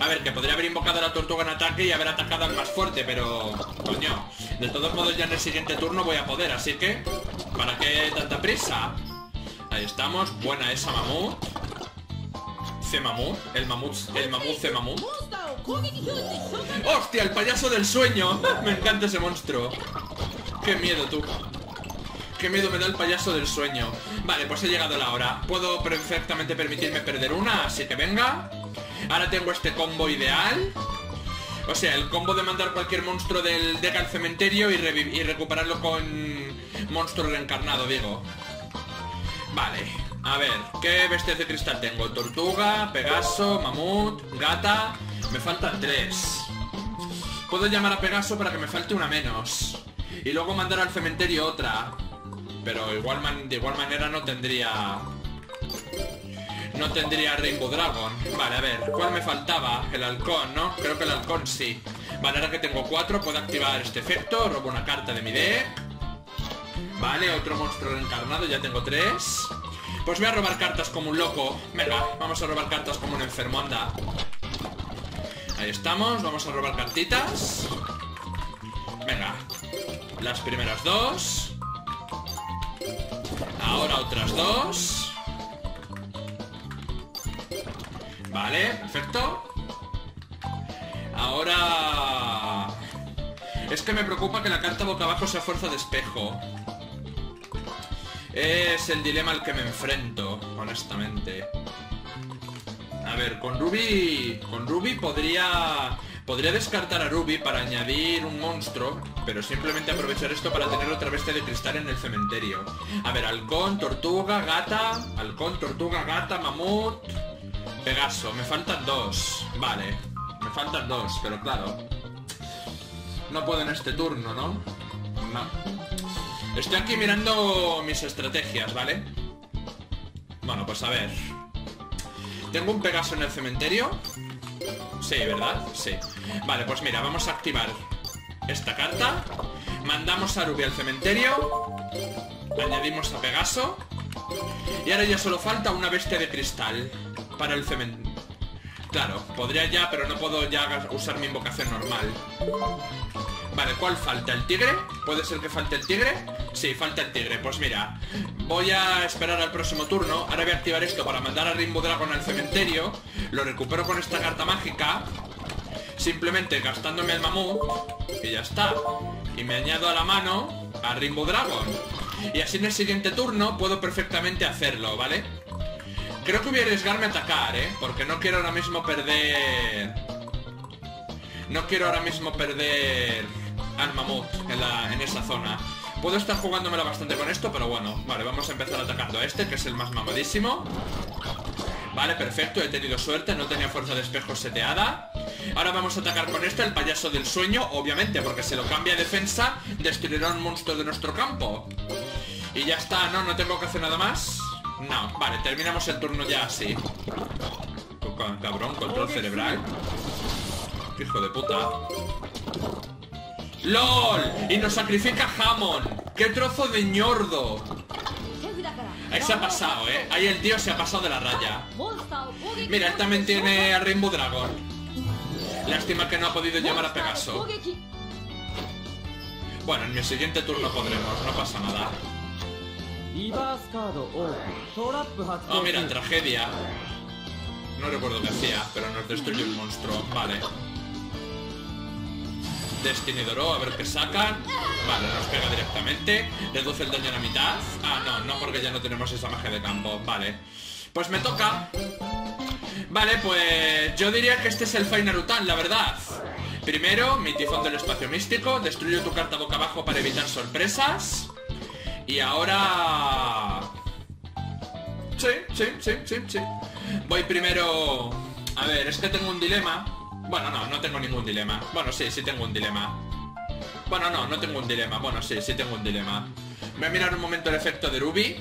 A ver, que podría haber invocado a la tortuga en ataque y haber atacado al más fuerte, pero... Coño, de todos modos ya en el siguiente turno voy a poder, así que... ¿Para qué tanta prisa? Ahí estamos, buena esa mamut. C mamut, el mamut, el mamut C mamut. ¡Hostia, el payaso del sueño! Me encanta ese monstruo. ¡Qué miedo, tú! ¡Qué miedo me da el payaso del sueño! Vale, pues he llegado la hora. Puedo perfectamente permitirme perder una, así que venga. Ahora tengo este combo ideal. O sea, el combo de mandar cualquier monstruo del deck al cementerio y, recuperarlo con monstruo reencarnado, digo. Vale, a ver, ¿qué bestias de cristal tengo? Tortuga, Pegaso, Mamut, Gata... Me faltan tres. Puedo llamar a Pegaso para que me falte una menos. Y luego mandar al cementerio otra. Pero igual de igual manera no tendría... No tendría Rainbow Dragon. Vale, a ver, ¿cuál me faltaba? El halcón, ¿no? Creo que el halcón sí. Vale, ahora que tengo cuatro, puedo activar este efecto. Robo una carta de mi deck. Vale, otro monstruo reencarnado, ya tengo tres. Pues voy a robar cartas como un loco. Venga, vamos a robar cartas como un enfermo, anda. Ahí estamos, vamos a robar cartitas. Venga, las primeras dos. Ahora otras dos. Vale, perfecto. Ahora... Es que me preocupa que la carta boca abajo sea fuerza de espejo. Es el dilema al que me enfrento, honestamente. A ver, con Ruby... Con Ruby podría... Podría descartar a Ruby para añadir un monstruo, pero simplemente aprovechar esto para tener otra bestia de cristal en el cementerio. A ver, halcón, tortuga, gata... Halcón, tortuga, gata, mamut... Pegaso, me faltan dos. Vale, me faltan dos, pero claro. No puedo en este turno, ¿no? No. Estoy aquí mirando mis estrategias, ¿vale? Bueno, pues a ver. Tengo un Pegaso en el cementerio. Sí, ¿verdad? Sí. Vale, pues mira, vamos a activar esta carta. Mandamos a Ruby al cementerio. Añadimos a Pegaso. Y ahora ya solo falta una bestia de cristal para el cementerio. Claro, podría ya, pero no puedo ya usar mi invocación normal. Vale, ¿cuál falta? ¿El tigre? ¿Puede ser que falte el tigre? Sí, falta el tigre. Pues mira, voy a esperar al próximo turno. Ahora voy a activar esto para mandar a Rainbow Dragon al cementerio. Lo recupero con esta carta mágica. Simplemente gastándome el mamut. Y ya está. Y me añado a la mano a Rainbow Dragon. Y así en el siguiente turno puedo perfectamente hacerlo, ¿vale? Creo que voy a arriesgarme a atacar, ¿eh? Porque no quiero ahora mismo perder... No quiero ahora mismo perder al mamut en, la- en esa zona. Puedo estar jugándomela bastante con esto, pero bueno. Vale, vamos a empezar atacando a este, que es el más mamadísimo. Vale, perfecto, he tenido suerte, no tenía fuerza de espejo seteada. Ahora vamos a atacar con este, el payaso del sueño, obviamente, porque si lo cambia a defensa, destruirá un monstruo de nuestro campo. Y ya está, ¿no? No tengo que hacer nada más. No, vale, terminamos el turno ya así. Cabrón, control cerebral hijo de puta. ¡LOL! Y nos sacrifica Hammond. ¡Qué trozo de ñordo! Ahí se ha pasado, ¿eh? Ahí el tío se ha pasado de la raya. Mira, él también tiene a Rainbow Dragon. Lástima que no ha podido llamar a Pegaso. Bueno, en mi siguiente turno podremos, no pasa nada. Oh, mira, tragedia. No recuerdo qué hacía, pero nos destruye un monstruo. Vale. Destiny Doro, a ver qué sacan. Vale, nos pega directamente. Reduce el daño a la mitad. Ah, no, no porque ya no tenemos esa magia de campo. Vale. Pues me toca. Vale, pues yo diría que este es el Final Utan, la verdad. Primero, mi tifón del espacio místico. Destruyo tu carta boca abajo para evitar sorpresas. Y ahora... Sí, sí, sí, sí, sí. Voy primero... A ver, es que tengo un dilema. Bueno, no, no tengo ningún dilema. Bueno, sí, sí tengo un dilema. Bueno, no, no tengo un dilema. Bueno, sí, sí tengo un dilema. Voy a mirar un momento el efecto de Ruby.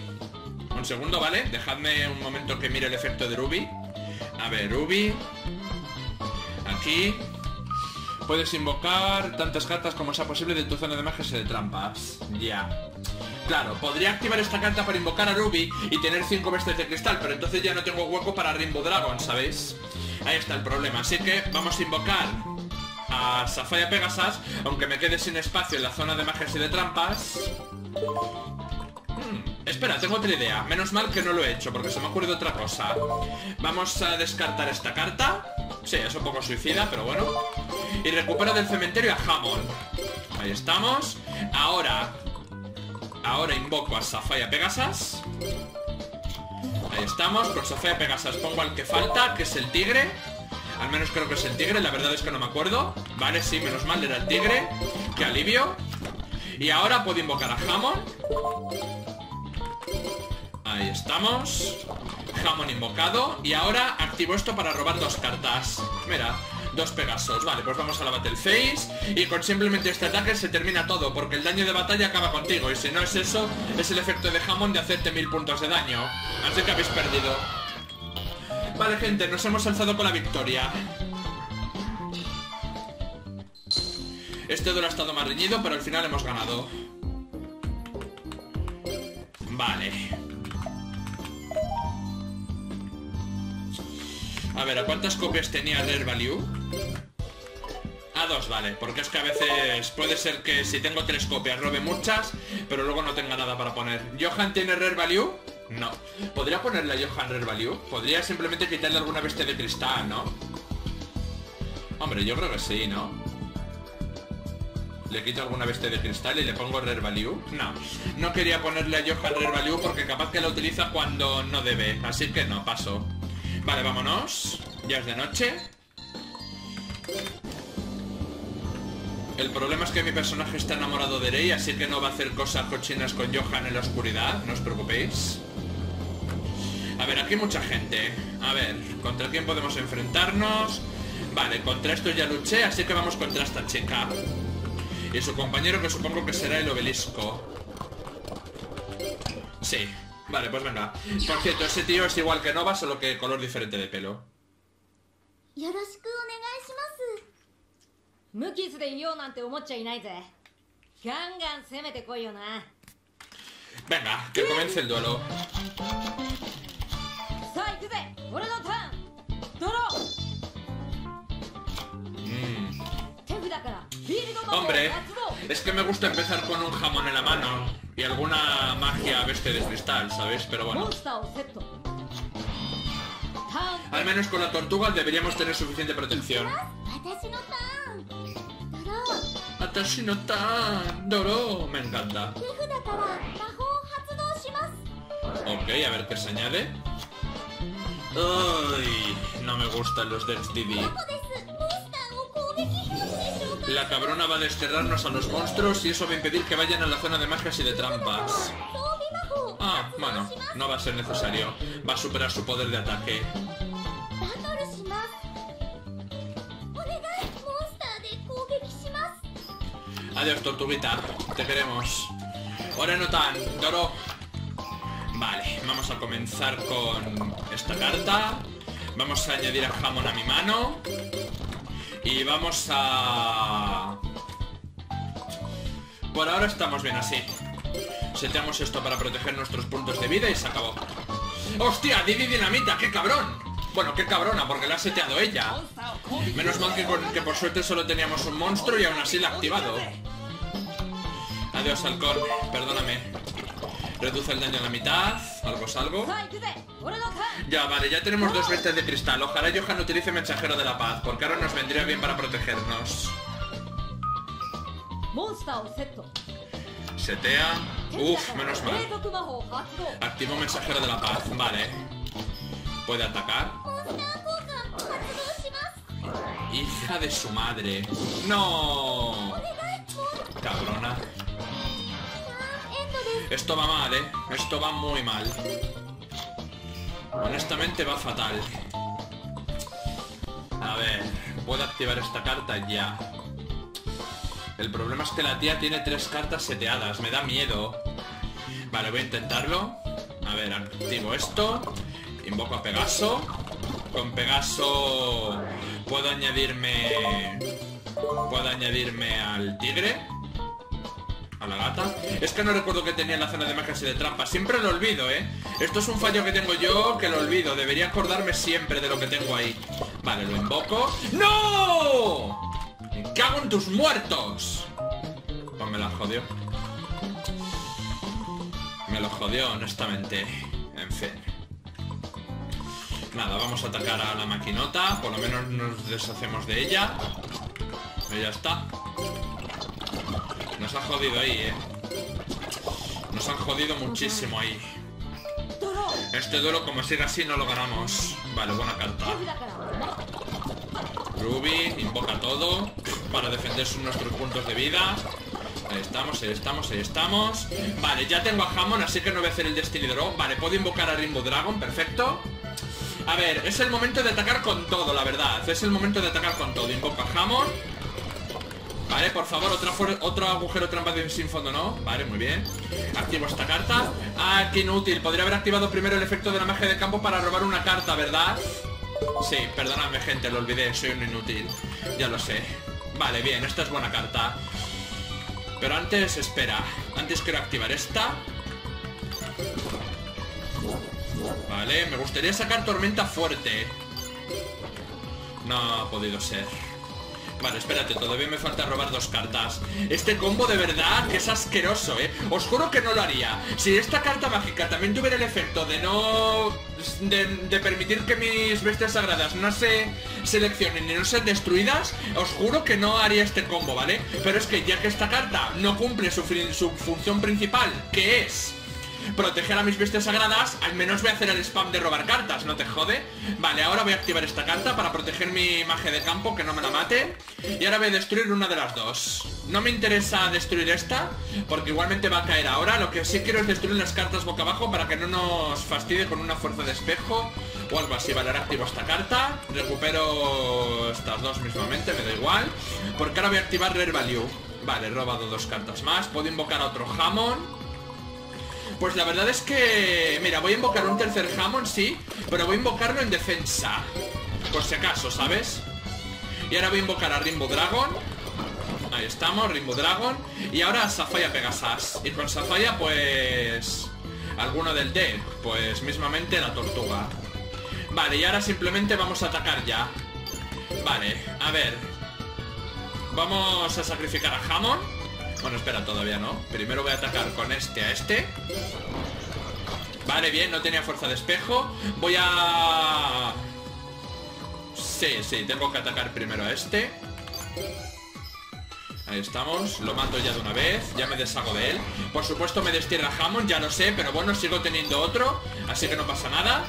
Un segundo, ¿vale? Dejadme un momento que mire el efecto de Ruby. A ver, Ruby. Aquí. Puedes invocar tantas cartas como sea posible de tu zona de magias y de trampas. Ya. Claro, podría activar esta carta para invocar a Ruby y tener 5 bestias de cristal, pero entonces ya no tengo hueco para Rainbow Dragon, ¿sabéis? Ahí está el problema. Así que vamos a invocar a Sapphire Pegasus, aunque me quede sin espacio en la zona de magias y de trampas. Hmm, espera, tengo otra idea. Menos mal que no lo he hecho, porque se me ha ocurrido otra cosa. Vamos a descartar esta carta. Sí, es un poco suicida, pero bueno. Y recupero del cementerio a Hammond. Ahí estamos. Ahora... Ahora invoco a Sapphire Pegasus. Ahí estamos. Con Sapphire Pegasus pongo al que falta, que es el tigre. Al menos creo que es el tigre, la verdad es que no me acuerdo. Vale, sí, menos mal, era el tigre. Qué alivio. Y ahora puedo invocar a Hammond. Ahí estamos. Hammond invocado. Y ahora activo esto para robar dos cartas. Mira, dos Pegasos. Vale, pues vamos a la Battle Phase. Y con simplemente este ataque se termina todo. Porque el daño de batalla acaba contigo. Y si no es eso, es el efecto de Hammond de hacerte mil puntos de daño. Así que habéis perdido. Vale, gente, nos hemos alzado con la victoria. Este duelo ha estado más reñido, pero al final hemos ganado. Vale. A ver, ¿a cuántas copias tenía Rare Value? A dos, vale, porque es que a veces puede ser que si tengo tres copias robe muchas, pero luego no tenga nada para poner. ¿Johan tiene Rare Value? No. ¿Podría ponerle a Johan Rare Value? Podría simplemente quitarle alguna bestia de cristal, ¿no? Hombre, yo creo que sí, ¿no? Le quito alguna bestia de cristal y le pongo Rare Value. No, no quería ponerle a Johan Rare Value porque capaz que la utiliza cuando no debe. Así que no, paso. Vale, vámonos. Ya es de noche. El problema es que mi personaje está enamorado de Rey, así que no va a hacer cosas cochinas con Johan en la oscuridad, no os preocupéis. A ver, aquí hay mucha gente. A ver, ¿contra quién podemos enfrentarnos? Vale, contra esto ya luché, así que vamos contra esta chica. Y su compañero que supongo que será el obelisco. Sí. Vale, pues venga. Por cierto, ese tío es igual que Nova, solo que color diferente de pelo. Venga, que comience el duelo. Mm. Hombre, es que me gusta empezar con un jamón en la mano. Y alguna magia bestia de cristal, ¿sabes? Pero bueno. Al menos con la tortuga deberíamos tener suficiente protección. Atashi Doro, me encanta. Ok, a ver qué se añade. Ay, no me gustan los Death DD. La cabrona va a desterrarnos a los monstruos y eso va a impedir que vayan a la zona de mafias y de trampas. Ah, bueno, no va a ser necesario. Va a superar su poder de ataque. Adiós, tortuguita. Te queremos. Ahora no tan, Doro. Vale, vamos a comenzar con esta carta. Vamos a añadir a jamón a mi mano. Y vamos a... Por ahora estamos bien así. Seteamos esto para proteger nuestros puntos de vida y se acabó. ¡Hostia! Didi Dinamita, ¡qué cabrón! Bueno, qué cabrona, porque la ha seteado ella. Menos mal que, con- que por suerte solo teníamos un monstruo y aún así la ha activado. Adiós, halcón. Perdóname. Reduce el daño a la mitad. Algo salvo. Ya, vale, ya tenemos dos bestias de cristal. Ojalá Johan utilice mensajero de la paz, porque ahora nos vendría bien para protegernos. Setea. Uf, menos mal. Activo mensajero de la paz. Vale. Puede atacar. Hija de su madre. No. Cabrona. Esto va mal, ¿eh? Esto va muy mal. Honestamente va fatal. A ver, puedo activar esta carta ya. El problema es que la tía tiene tres cartas seteadas. Me da miedo. Vale, voy a intentarlo. A ver, activo esto. Invoco a Pegaso. Con Pegaso puedo añadirme... Puedo añadirme al tigre. A la gata. Es que no recuerdo que tenía en la zona de magias y de trampas. Siempre lo olvido, ¿eh? Esto es un fallo que tengo yo que lo olvido. Debería acordarme siempre de lo que tengo ahí. Vale, lo invoco. ¡No! ¡Me cago en tus muertos! Pues me la jodió. Me lo jodió, honestamente. En fin. Nada, vamos a atacar a la maquinota. Por lo menos nos deshacemos de ella. Y ya está. Nos han jodido ahí, eh. Nos han jodido muchísimo ahí. Este duelo, como siga así, no lo ganamos. Vale, buena carta. Ruby invoca todo para defender nuestros puntos de vida. Ahí estamos, ahí estamos, ahí estamos. Vale, ya tengo a Hammond, así que no voy a hacer el Destiny Vale, puedo invocar a Rainbow Dragon, perfecto. A ver, es el momento de atacar con todo, la verdad. Es el momento de atacar con todo. Invoca a Hammond. Vale, por favor, fuer- otro agujero trampa de sin fondo, ¿no? Vale, muy bien. Activo esta carta. Ah, qué inútil. Podría haber activado primero el efecto de la magia de campo para robar una carta, ¿verdad? Sí, perdonadme gente, lo olvidé, soy un inútil. Ya lo sé. Vale, bien, esta es buena carta. Pero antes, espera. Antes quiero activar esta. Vale, me gustaría sacar tormenta fuerte. No ha podido ser. Vale, espérate, todavía me falta robar dos cartas. Este combo de verdad que es asqueroso, ¿eh? Os juro que no lo haría. Si esta carta mágica también tuviera el efecto de no... De, permitir que mis bestias sagradas no se seleccionen y no sean destruidas, os juro que no haría este combo, ¿vale? Pero es que ya que esta carta no cumple su, su función principal, que es proteger a mis bestias sagradas, al menos voy a hacer el spam de robar cartas, ¿no te jode? Vale, ahora voy a activar esta carta para proteger mi magia de campo, que no me la mate. Y ahora voy a destruir una de las dos. No me interesa destruir esta, porque igualmente va a caer ahora. Lo que sí quiero es destruir las cartas boca abajo para que no nos fastidie con una fuerza de espejo o algo así. Vale, ahora activo esta carta. Recupero estas dos mismamente, me da igual. Porque ahora voy a activar Rare Value. Vale, he robado dos cartas más. Puedo invocar a otro Hammond. Pues la verdad es que... Mira, voy a invocar un tercer Hammond, sí Pero voy a invocarlo en defensa. Por si acaso, ¿sabes? Y ahora voy a invocar a Rainbow Dragon. Ahí estamos, Rainbow Dragon. Y ahora a Sapphire Pegasas Y con Sapphire, pues... Alguno del deck Pues mismamente la tortuga. Vale, y ahora simplemente vamos a atacar ya. Vale, a ver. Vamos a sacrificar a Hammond bueno, espera, todavía no. Primero voy a atacar con este a este. Vale, bien, no tenía fuerza de espejo. Voy a... Sí, sí, tengo que atacar primero a este. Ahí estamos, lo mato ya de una vez, ya me deshago de él. Por supuesto me destierra Hammond, ya lo sé, pero bueno, sigo teniendo otro, así que no pasa nada.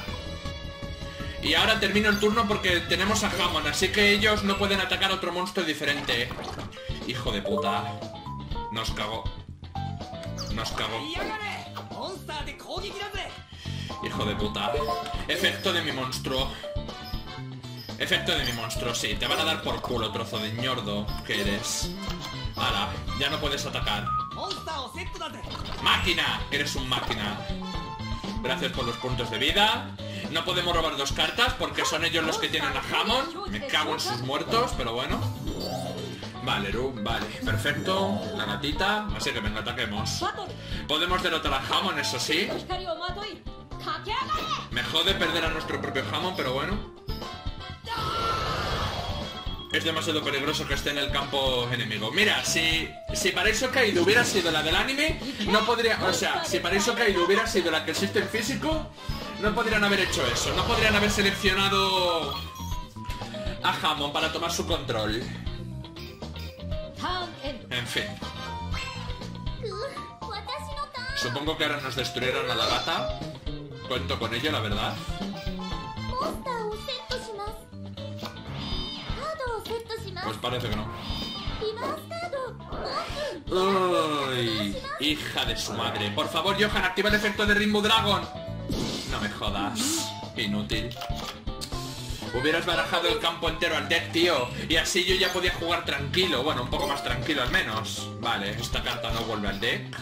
Y ahora termino el turno porque tenemos a Hammond, así que ellos no pueden atacar a otro monstruo diferente. Hijo de puta. Nos cagó. Nos cagó. Hijo de puta. Efecto de mi monstruo. Efecto de mi monstruo, sí. Te van a dar por culo, trozo de ñordo que eres. Ahora, ya no puedes atacar. ¡Máquina! Eres un máquina. Gracias por los puntos de vida. No podemos robar dos cartas porque son ellos los que tienen a Hammond. Me cago en sus muertos, pero bueno. Vale, Ru, vale, perfecto. La gatita, así que venga, ataquemos. Podemos derrotar a Hammond, eso sí. Me jode perder a nuestro propio Hammond, pero bueno. Es demasiado peligroso que esté en el campo enemigo. Mira, si, si Paraiso Kaido hubiera sido la del anime, no podría... O sea, si Paraiso Kaido hubiera sido la que existe en físico, no podrían haber hecho eso. No podrían haber seleccionado a Hammond para tomar su control. En fin. Supongo que ahora nos destruyeron a la gata. Cuento con ello, la verdad. Pues parece que no. Hija de su madre. Por favor, Johan, activa el efecto de Ritmo Dragon. No me jodas. Inútil. Hubieras barajado el campo entero al deck, tío. Y así yo ya podía jugar tranquilo. Bueno, un poco más tranquilo al menos. Vale, esta carta no vuelve al deck.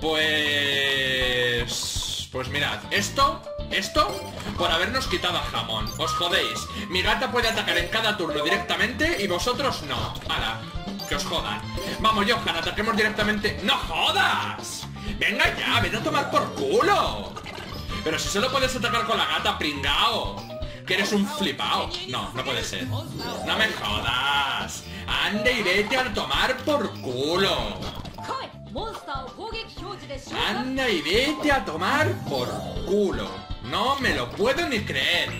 Pues... Pues mirad, esto... Esto, por habernos quitado a Jamón. Os jodéis. Mi gata puede atacar en cada turno directamente y vosotros no. Hala, que os jodan. Vamos, Johan, ataquemos directamente. ¡No jodas! Venga ya, ven a tomar por culo. Pero si solo puedes atacar con la gata, pringao que eres un flipao. No, no puede ser. No me jodas. Anda y vete a tomar por culo. Anda y vete a tomar por culo. No me lo puedo ni creer.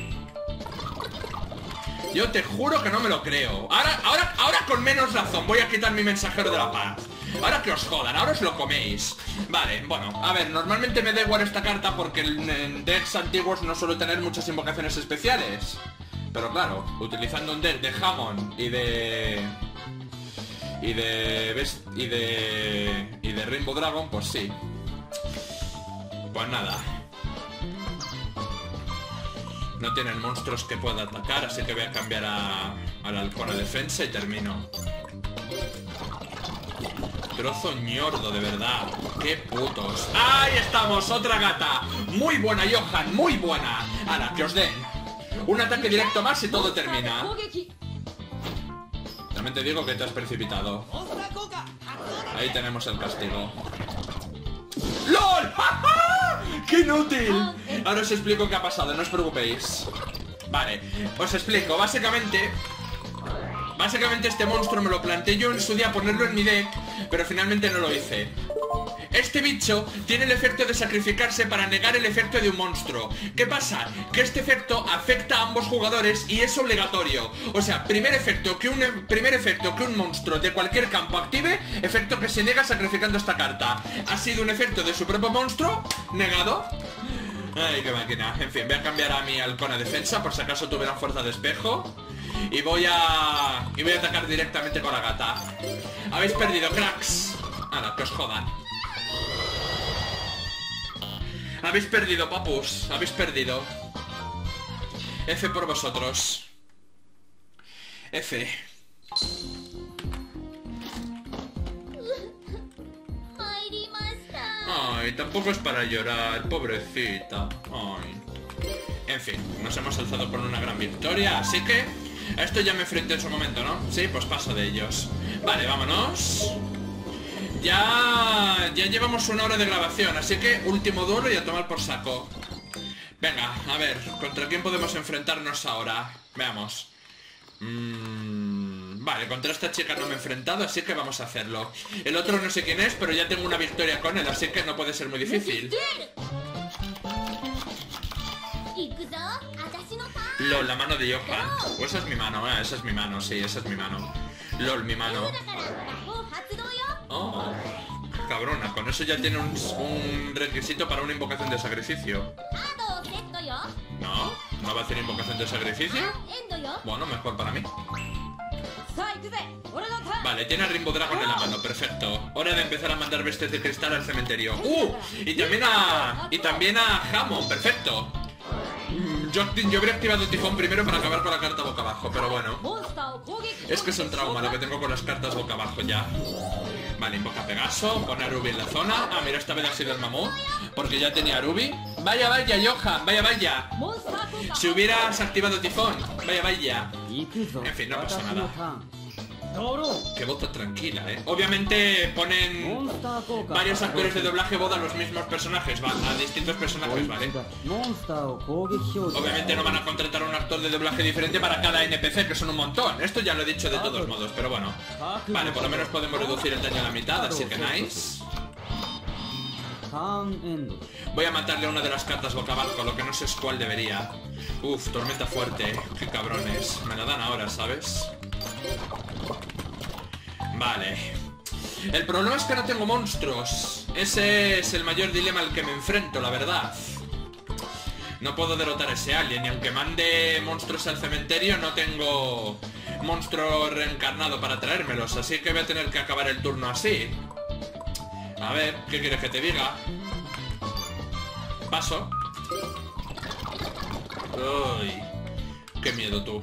Yo te juro que no me lo creo. Ahora, ahora, ahora con menos razón voy a quitar mi mensajero de la paz. Ahora que os jodan, ahora os lo coméis. Vale, bueno, a ver, normalmente me da igual esta carta porque en, decks antiguos no suelo tener muchas invocaciones especiales. Pero claro, utilizando un deck de Hammond y de... Y de... Y de... Y de Rainbow Dragon, pues sí. Pues nada. No tienen monstruos que pueda atacar, así que voy a cambiar a, a la halcona defensa y termino trozo ñordo, de verdad. ¡Qué putos! ¡Ahí estamos! ¡Otra gata! ¡Muy buena, Johan! ¡Muy buena! ¡Hala, que os den! Un ataque directo más y todo termina. También te digo que te has precipitado. Ahí tenemos el castigo. ¡LOL! ¡Qué inútil! Ahora os explico qué ha pasado, no os preocupéis. Vale, os explico. Básicamente, Básicamente este monstruo me lo planteé yo en su día ponerlo en mi deck, pero finalmente no lo hice. Este bicho tiene el efecto de sacrificarse para negar el efecto de un monstruo. ¿Qué pasa? Que este efecto afecta a ambos jugadores y es obligatorio. O sea, primer efecto que un primer efecto que un monstruo de cualquier campo active, efecto que se niega sacrificando esta carta. Ha sido un efecto de su propio monstruo negado. Ay, qué máquina. En fin, voy a cambiar a mi halcona defensa por si acaso tuviera fuerza de espejo. Y voy a... Y voy a atacar directamente con la gata. Habéis perdido, cracks. Nada, que os jodan. Habéis perdido, papus. Habéis perdido. F por vosotros. F. Ay, tampoco es para llorar, pobrecita. Ay. En fin, nos hemos alzado con una gran victoria, así que a esto ya me enfrenté en su momento, ¿no? Sí, pues paso de ellos. Vale, vámonos. Ya... Ya llevamos una hora de grabación, así que último duelo y a tomar por saco. Venga, a ver, ¿contra quién podemos enfrentarnos ahora? Veamos. Mm, vale, contra esta chica no me he enfrentado, así que vamos a hacerlo. El otro no sé quién es, pero ya tengo una victoria con él, así que no puede ser muy difícil. LOL, la mano de Johan. O pues esa es mi mano, eh, esa es mi mano, sí, esa es mi mano. LOL, mi mano. Oh, cabrona, con eso ya tiene un, requisito para una invocación de sacrificio. No, no va a hacer invocación de sacrificio. Bueno, mejor para mí. Vale, tiene a Rainbow Dragon en la mano, perfecto. Hora de empezar a mandar bestias de cristal al cementerio. ¡Uh! Y también a... Y también a Hammond, perfecto. Yo, yo habría activado el tifón primero para acabar con la carta boca abajo, pero bueno. Es que es un trauma lo que tengo con las cartas boca abajo ya. Vale, invoca a Pegaso, pone a Ruby en la zona. Ah, mira, esta vez ha sido el mamón, porque ya tenía a Ruby. Vaya, vaya, Johan, vaya, vaya. Si hubieras activado tifón, vaya, vaya. En fin, no pasa nada. Qué voz tan tranquila, ¿eh? Obviamente ponen varios actores de doblaje voz a los mismos personajes, va, a distintos personajes, ¿vale? Obviamente no van a contratar un actor de doblaje diferente para cada NPC, que son un montón. Esto ya lo he dicho de todos modos, pero bueno. Vale, por lo menos podemos reducir el daño a la mitad, así que nice. Voy a matarle una de las cartas boca abajo, lo que no sé es cuál debería. Uf, tormenta fuerte, eh. qué cabrones. Me la dan ahora, ¿sabes? Vale. El problema es que no tengo monstruos. Ese es el mayor dilema al que me enfrento, la verdad. No puedo derrotar a ese alien y aunque mande monstruos al cementerio no tengo monstruo reencarnado para traérmelos, así que voy a tener que acabar el turno así. A ver, ¿qué quieres que te diga? Paso. Uy, qué miedo tú.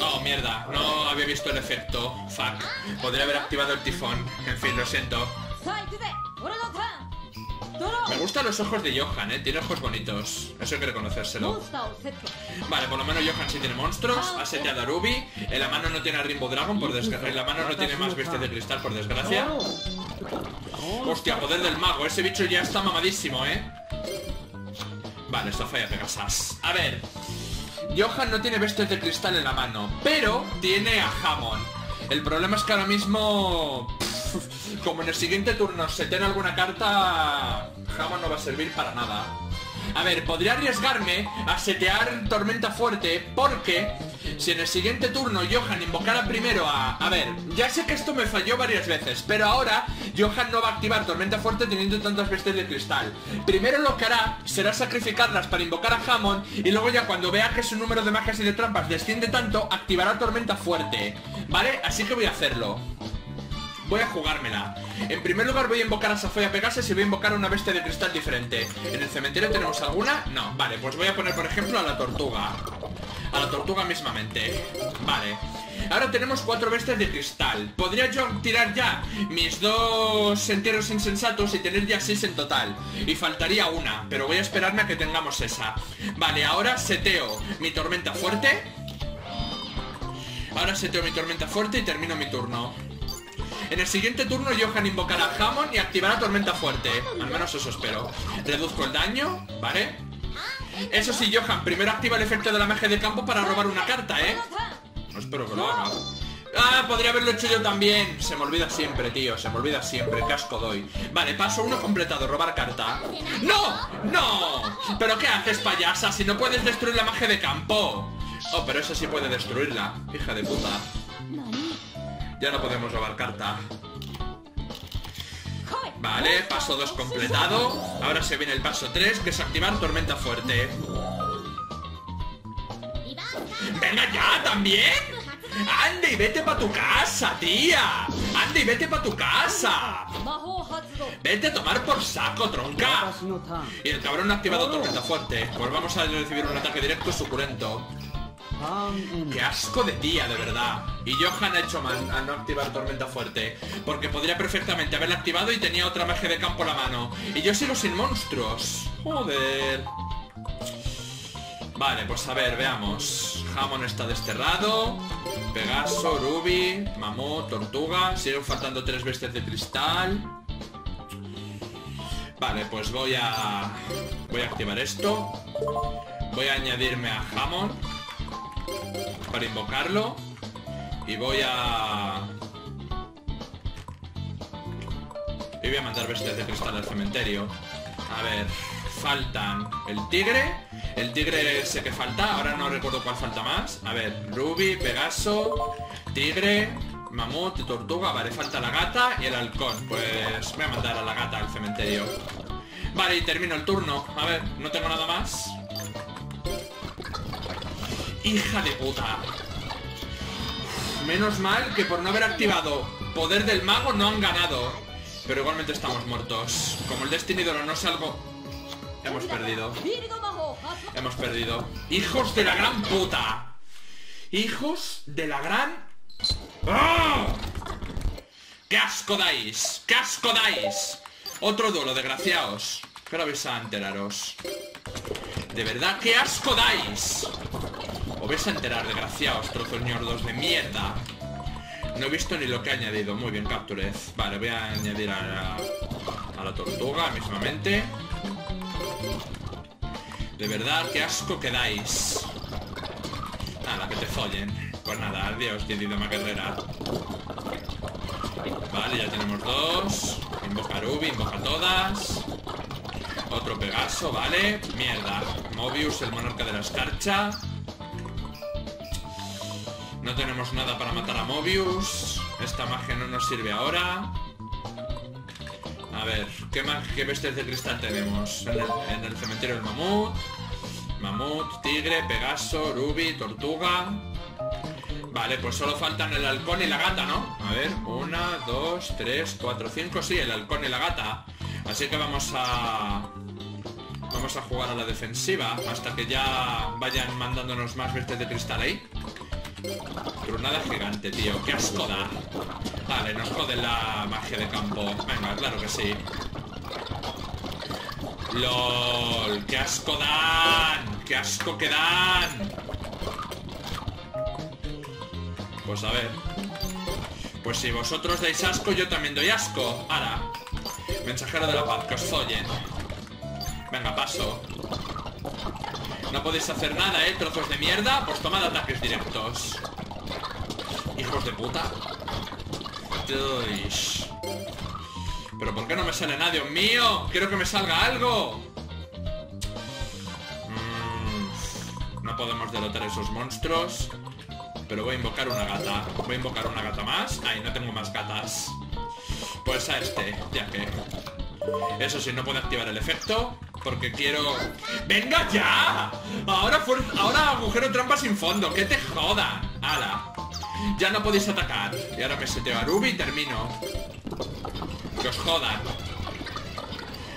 Oh, mierda, no había visto el efecto. Fuck. Podría haber activado el tifón. En fin, lo siento. Me gustan los ojos de Johan, ¿eh? Tiene ojos bonitos. Eso hay que reconocérselo. Vale, por lo menos Johan sí tiene monstruos. Ha seteado a Ruby. En la mano no tiene a Rainbow Dragon, por desgracia. En la mano no tiene más bestias de cristal, por desgracia. Hostia, poder del mago. Ese bicho ya está mamadísimo, ¿eh? Vale, esto falla Pegasas. A ver... Johan no tiene bestias de cristal en la mano, pero tiene a Hammond. El problema es que ahora mismo... Como en el siguiente turno se tiene alguna carta... Hammond no va a servir para nada. A ver, podría arriesgarme a setear Tormenta Fuerte porque si en el siguiente turno Johan invocara primero a... A ver, ya sé que esto me falló varias veces, pero ahora Johan no va a activar Tormenta Fuerte teniendo tantas bestias de cristal. Primero lo que hará será sacrificarlas para invocar a Hammond y luego ya cuando vea que su número de magias y de trampas desciende tanto, activará Tormenta Fuerte. ¿Vale? Así que voy a hacerlo. Voy a jugármela. En primer lugar voy a invocar a Safoya Pegasus y voy a invocar a una bestia de cristal diferente. ¿En el cementerio tenemos alguna? No. Vale, pues voy a poner por ejemplo a la tortuga. A la tortuga mismamente. Vale. Ahora tenemos cuatro bestias de cristal. Podría yo tirar ya mis dos entierros insensatos y tener ya seis en total. Y faltaría una, pero voy a esperarme a que tengamos esa. Vale, ahora seteo mi tormenta fuerte. Ahora seteo mi tormenta fuerte y termino mi turno. En el siguiente turno Johan invocará a Hammond y activará Tormenta Fuerte. Al menos eso espero. Reduzco el daño, ¿vale? Eso sí, Johan, primero activa el efecto de la magia de campo para robar una carta, ¿eh? No espero que lo haga. ¡Ah! Podría haberlo hecho yo también. Se me olvida siempre, tío. Se me olvida siempre. Casco doy. Vale, paso uno completado. Robar carta. ¡No! ¡No! ¿Pero qué haces, payasa? Si no puedes destruir la magia de campo. Oh, pero eso sí puede destruirla. Hija de puta. Ya no podemos robar carta. Vale, paso 2 completado. Ahora se viene el paso 3, que es activar tormenta fuerte. ¡Venga ya, también! ¡Andy, vete pa' tu casa, tía! ¡Andy, vete pa' tu casa! ¡Vete a tomar por saco, tronca! Y el cabrón ha activado tormenta fuerte. Pues vamos a recibir un ataque directo suculento. ¡Qué asco de tía, de verdad! Y Johan ha hecho mal a no activar Tormenta Fuerte, porque podría perfectamente haberla activado y tenía otra magia de campo a la mano. Y yo sigo sin monstruos. Joder. Vale, pues a ver, veamos. Hammond está desterrado. Pegaso, Ruby, Mamut, Tortuga. Siguen faltando tres bestias de cristal. Vale, pues voy a... Voy a activar esto. Voy a añadirme a Hammond. Para invocarlo. Y voy a... Y voy a mandar bestias de cristal al cementerio. A ver, faltan el tigre. El tigre sé que falta, ahora no recuerdo cuál falta más. A ver, Ruby, Pegaso, tigre, mamut, tortuga. Vale, falta la gata y el halcón. Pues voy a mandar a la gata al cementerio. Vale, y termino el turno. A ver, no tengo nada más. ¡Hija de puta! Menos mal que por no haber activado poder del mago no han ganado. Pero igualmente estamos muertos. Como el Destiny no es algo... Hemos perdido. Hemos perdido. ¡Hijos de la gran puta! ¡Hijos de la gran... ¡Oh! ¡Qué asco dais! ¡Qué asco dais! Otro duelo, desgraciados. Pero vais a enteraros. De verdad, ¡qué asco dais! Vais a enterar, desgraciados, trozos ñordos de mierda. No he visto ni lo que ha añadido. Muy bien, Capturez. Vale, voy a añadir a la, tortuga mismamente. De verdad, qué asco que dais. Nada, que te follen. Pues nada, adiós, idioma guerrera. Vale, ya tenemos dos. Invoca Ruby, invoca todas. Otro Pegaso, vale. Mierda. Mobius, el monarca de la escarcha. No tenemos nada para matar a Mobius. Esta magia no nos sirve ahora. A ver, ¿qué, qué bestias de cristal tenemos? En el, en el, cementerio del mamut. Mamut, tigre, pegaso, ruby, tortuga. Vale, pues solo faltan el halcón y la gata, ¿no? A ver, una, dos, tres, cuatro, cinco, sí, el halcón y la gata. Así que vamos a... Vamos a jugar a la defensiva hasta que ya vayan mandándonos más bestias de cristal ahí. Tronada gigante, tío. ¡Qué asco da! Vale, nos jode la magia de campo. Venga, claro que sí. ¡Lol! ¡Qué asco dan! ¡Qué asco que dan! Pues a ver. Pues si vosotros dais asco, yo también doy asco. Ahora. Mensajero de la paz, que os follen. Venga, paso. No podéis hacer nada, ¿eh? Trozos de mierda. Pues tomad ataques directos. Hijos de puta. ¿Pero por qué no me sale nada, Dios mío? Quiero que me salga algo. Mm, no podemos derrotar esos monstruos. Pero voy a invocar una gata. Voy a invocar una gata más. Ay, no tengo más gatas. Pues a este, ya que... Eso sí, no puedo activar el efecto. Porque quiero... ¡Venga ya! Ahora, ahora agujero trampa sin fondo. ¡Que te joda! ¡Hala! Ya no podéis atacar. Y ahora me seteo a Ruby y termino. Que os jodan.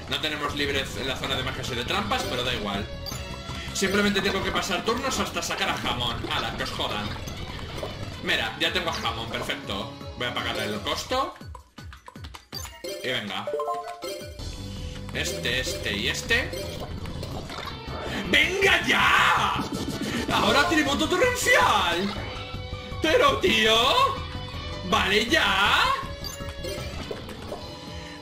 No tenemos libres en la zona de magias y de trampas, pero da igual. Simplemente tengo que pasar turnos hasta sacar a Jamón. ¡Hala! Que os jodan. Mira, ya tengo a Jamón, perfecto. Voy a pagarle el costo. Y venga. Este, este y este. ¡Venga ya! Ahora tributo torrencial. Pero, tío. ¿Vale ya?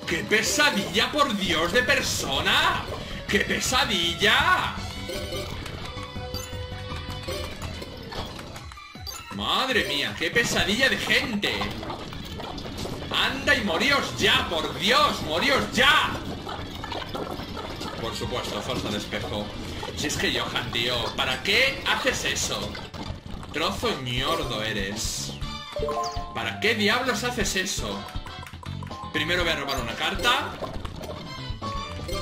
¡Qué pesadilla, por Dios, de persona! ¡Qué pesadilla! Madre mía, qué pesadilla de gente ¡Anda y moríos ya, por Dios! ¡Moríos ya! Por supuesto, fuerza de espejo. Si es que Johan, tío ¿Para qué haces eso? Trozo ñordo eres. ¿Para qué diablos haces eso? Primero voy a robar una carta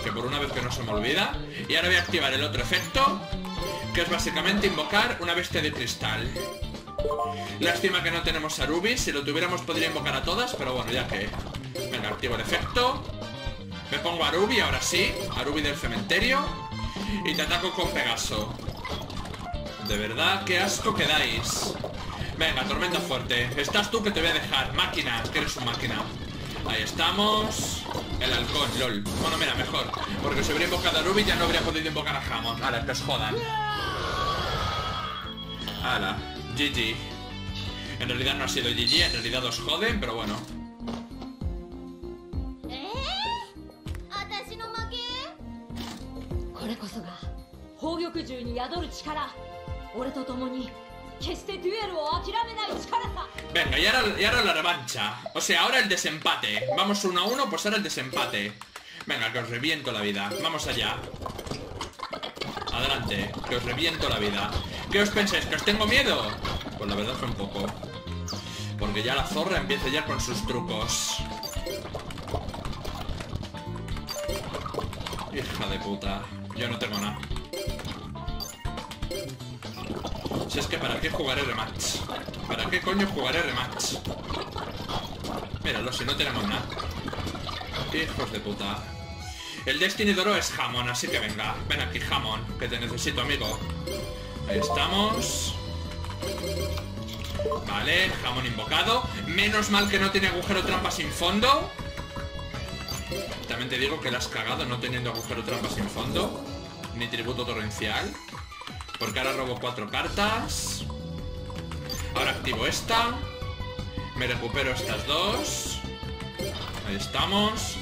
Que por una vez que no se me olvida Y ahora voy a activar el otro efecto Que es básicamente invocar una bestia de cristal. Lástima que no tenemos a Ruby Si lo tuviéramos podría invocar a todas Pero bueno, ya que... Venga, activo el efecto Me pongo a Ruby, ahora sí A Ruby del cementerio Y te ataco con Pegaso. De verdad, qué asco que dais. Venga, tormenta fuerte. Estás tú que te voy a dejar. Máquina, que eres un máquina. Ahí estamos. El halcón, lol. Bueno, mira, mejor. Porque si hubiera invocado a Ruby ya no habría podido invocar a Hammond Ahora, que os jodan. Hala GG. En realidad no ha sido GG, en realidad os joden, pero bueno. これこそが宝玉獣に宿る力俺と共に決してデュエルを諦めない力さ Venga, y ahora, y ahora la revancha. O sea, ahora el desempate. Vamos uno a uno, pues ahora el desempate. Venga, que os reviento la vida. Vamos allá. Adelante, que os reviento la vida. ¿Qué os pensáis? ¿Que os tengo miedo? Pues la verdad fue un poco. Porque ya la zorra empieza ya con sus trucos. Hija de puta. Yo no tengo nada. Si es que para qué jugaré rematch. ¿Para qué coño jugaré rematch? Míralo, si no tenemos nada. Hijos de puta. El Destiny Doro es jamón, así que venga. Ven aquí, jamón, que te necesito, amigo. Ahí estamos. Vale, jamón invocado. Menos mal que no tiene agujero trampa sin fondo. También te digo que la has cagado no teniendo agujero trampa sin fondo. Ni tributo torrencial. Porque ahora robo cuatro cartas. Ahora activo esta. Me recupero estas dos. Ahí estamos.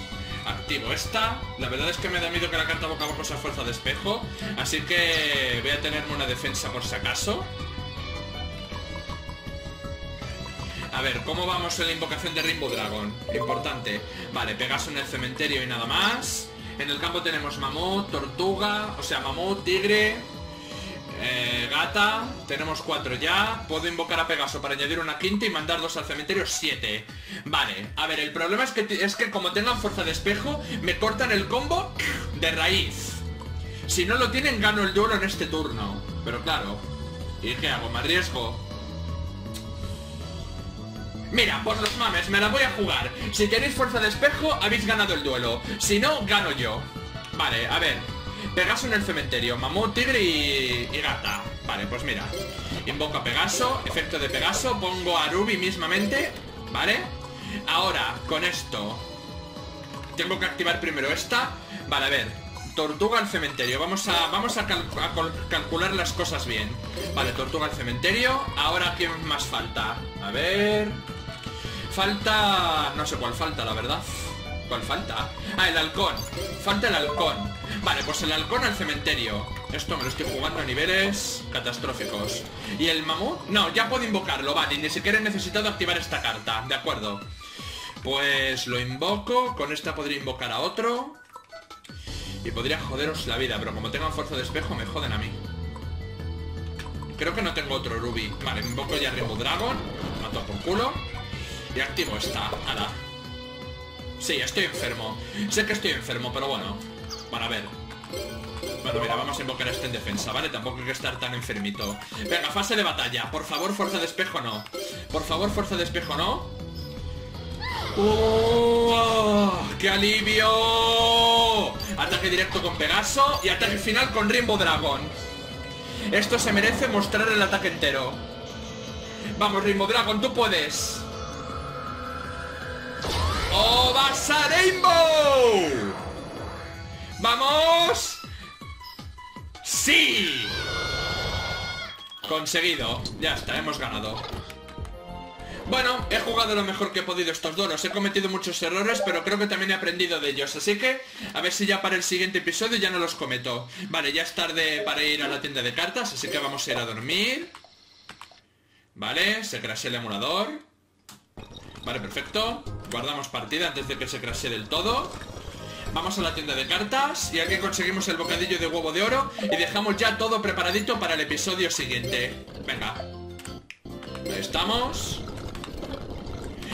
Activo esta. La verdad es que me da miedo que la carta boca abajo sea fuerza de espejo. Así que voy a tenerme una defensa por si acaso. A ver, ¿cómo vamos en la invocación de Rainbow Dragon? Importante. Vale, Pegaso en el cementerio y nada más. En el campo tenemos mamut, tortuga, o sea, mamut, tigre, eh, gata, tenemos cuatro ya Puedo invocar a Pegaso para añadir una quinta y mandar dos al cementerio, siete Vale, a ver, el problema es que, es que como tengan fuerza de espejo Me cortan el combo de raíz Si no lo tienen, gano el duelo en este turno Pero claro ¿Y qué hago? ¿Me arriesgo? Mira, por los mames, me la voy a jugar. Si tenéis fuerza de espejo, habéis ganado el duelo. Si no, gano yo. Vale, a ver. Pegaso en el cementerio, mamut, tigre y, gata. Vale, pues mira. Invoco a Pegaso, efecto de Pegaso Pongo a Ruby mismamente ¿Vale? Ahora, con esto Tengo que activar primero esta. Vale, a ver. Tortuga al cementerio. Vamos a, vamos a, calcular las cosas bien. Vale, tortuga al cementerio. Ahora, ¿qué más falta? A ver... Falta... No sé cuál falta, la verdad. ¿Cuál falta? Ah, el halcón. Falta el halcón. Vale, pues el halcón al cementerio. Esto me lo estoy jugando a niveles catastróficos. ¿Y el mamut? No, ya puedo invocarlo, vale Ni siquiera he necesitado activar esta carta De acuerdo. Pues lo invoco Con esta podría invocar a otro. Y podría joderos la vida Pero como tengo fuerza de espejo me joden a mí. Creo que no tengo otro Ruby. Vale, invoco ya Rainbow Dragon. Mato por culo Y activo esta, ala Sí, estoy enfermo. Sé que estoy enfermo, pero bueno. Bueno, a ver. Bueno, mira, vamos a invocar a este en defensa, ¿vale? Tampoco hay que estar tan enfermito. Venga, fase de batalla. Por favor, fuerza de espejo no. Por favor, fuerza de espejo no. ¡Oh! ¡Qué alivio! Ataque directo con Pegaso y ataque final con Rainbow Dragon. Esto se merece mostrar el ataque entero. Vamos, Rainbow Dragon, tú puedes. ¡Obasa Rainbow! ¡Vamos! ¡Sí! Conseguido. Ya está, hemos ganado. Bueno, he jugado lo mejor que he podido estos duelos He cometido muchos errores, pero creo que también he aprendido de ellos Así que, a ver si ya para el siguiente episodio ya no los cometo Vale, ya es tarde para ir a la tienda de cartas Así que vamos a ir a dormir Vale, se crashea el emulador Vale, perfecto. Guardamos partida antes de que se crashe del todo. Vamos a la tienda de cartas Y aquí conseguimos el bocadillo de huevo de oro Y dejamos ya todo preparadito para el episodio siguiente. Venga. Ahí estamos.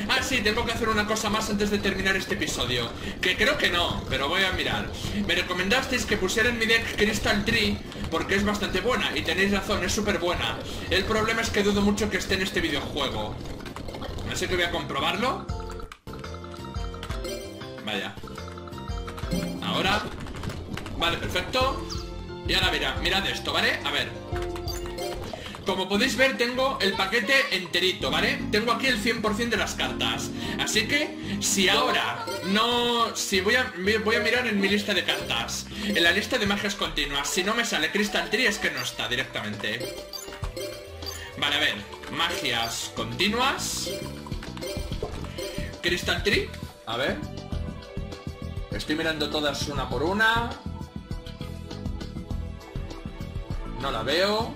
Ah, sí, tengo que hacer una cosa más antes de terminar este episodio. Que creo que no, pero voy a mirar. Me recomendasteis que pusiera en mi deck Crystal Tree Porque es bastante buena Y tenéis razón, es súper buena El problema es que dudo mucho que esté en este videojuego Así que voy a comprobarlo. Vaya. Ahora. Vale, perfecto. Y ahora mira, mirad esto, ¿vale? A ver. Como podéis ver tengo el paquete enterito, ¿vale? Tengo aquí el 100% de las cartas. Así que, si ahora no... Si voy a, voy a mirar en mi lista de cartas En la lista de magias continuas Si no me sale Crystal Tree es que no está directamente. Vale, a ver Magias continuas Crystal Tree A ver. Estoy mirando todas una por una. No la veo.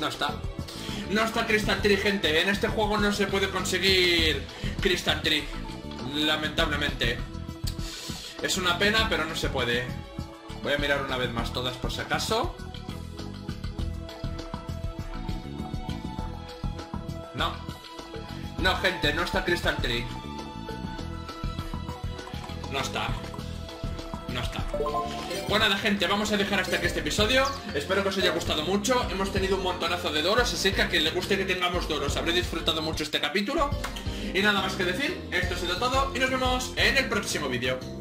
No está. No está Crystal Tree, gente. En este juego no se puede conseguir Crystal Tree Lamentablemente. Es una pena, pero no se puede. Voy a mirar una vez más todas por si acaso. No no, gente, no está Crystal Tree. No está. No está. Bueno, nada, gente, vamos a dejar hasta aquí este episodio. Espero que os haya gustado mucho. Hemos tenido un montonazo de doros, así que a quien le guste que tengamos doros habré disfrutado mucho este capítulo. Y nada más que decir, esto ha sido todo y nos vemos en el próximo vídeo.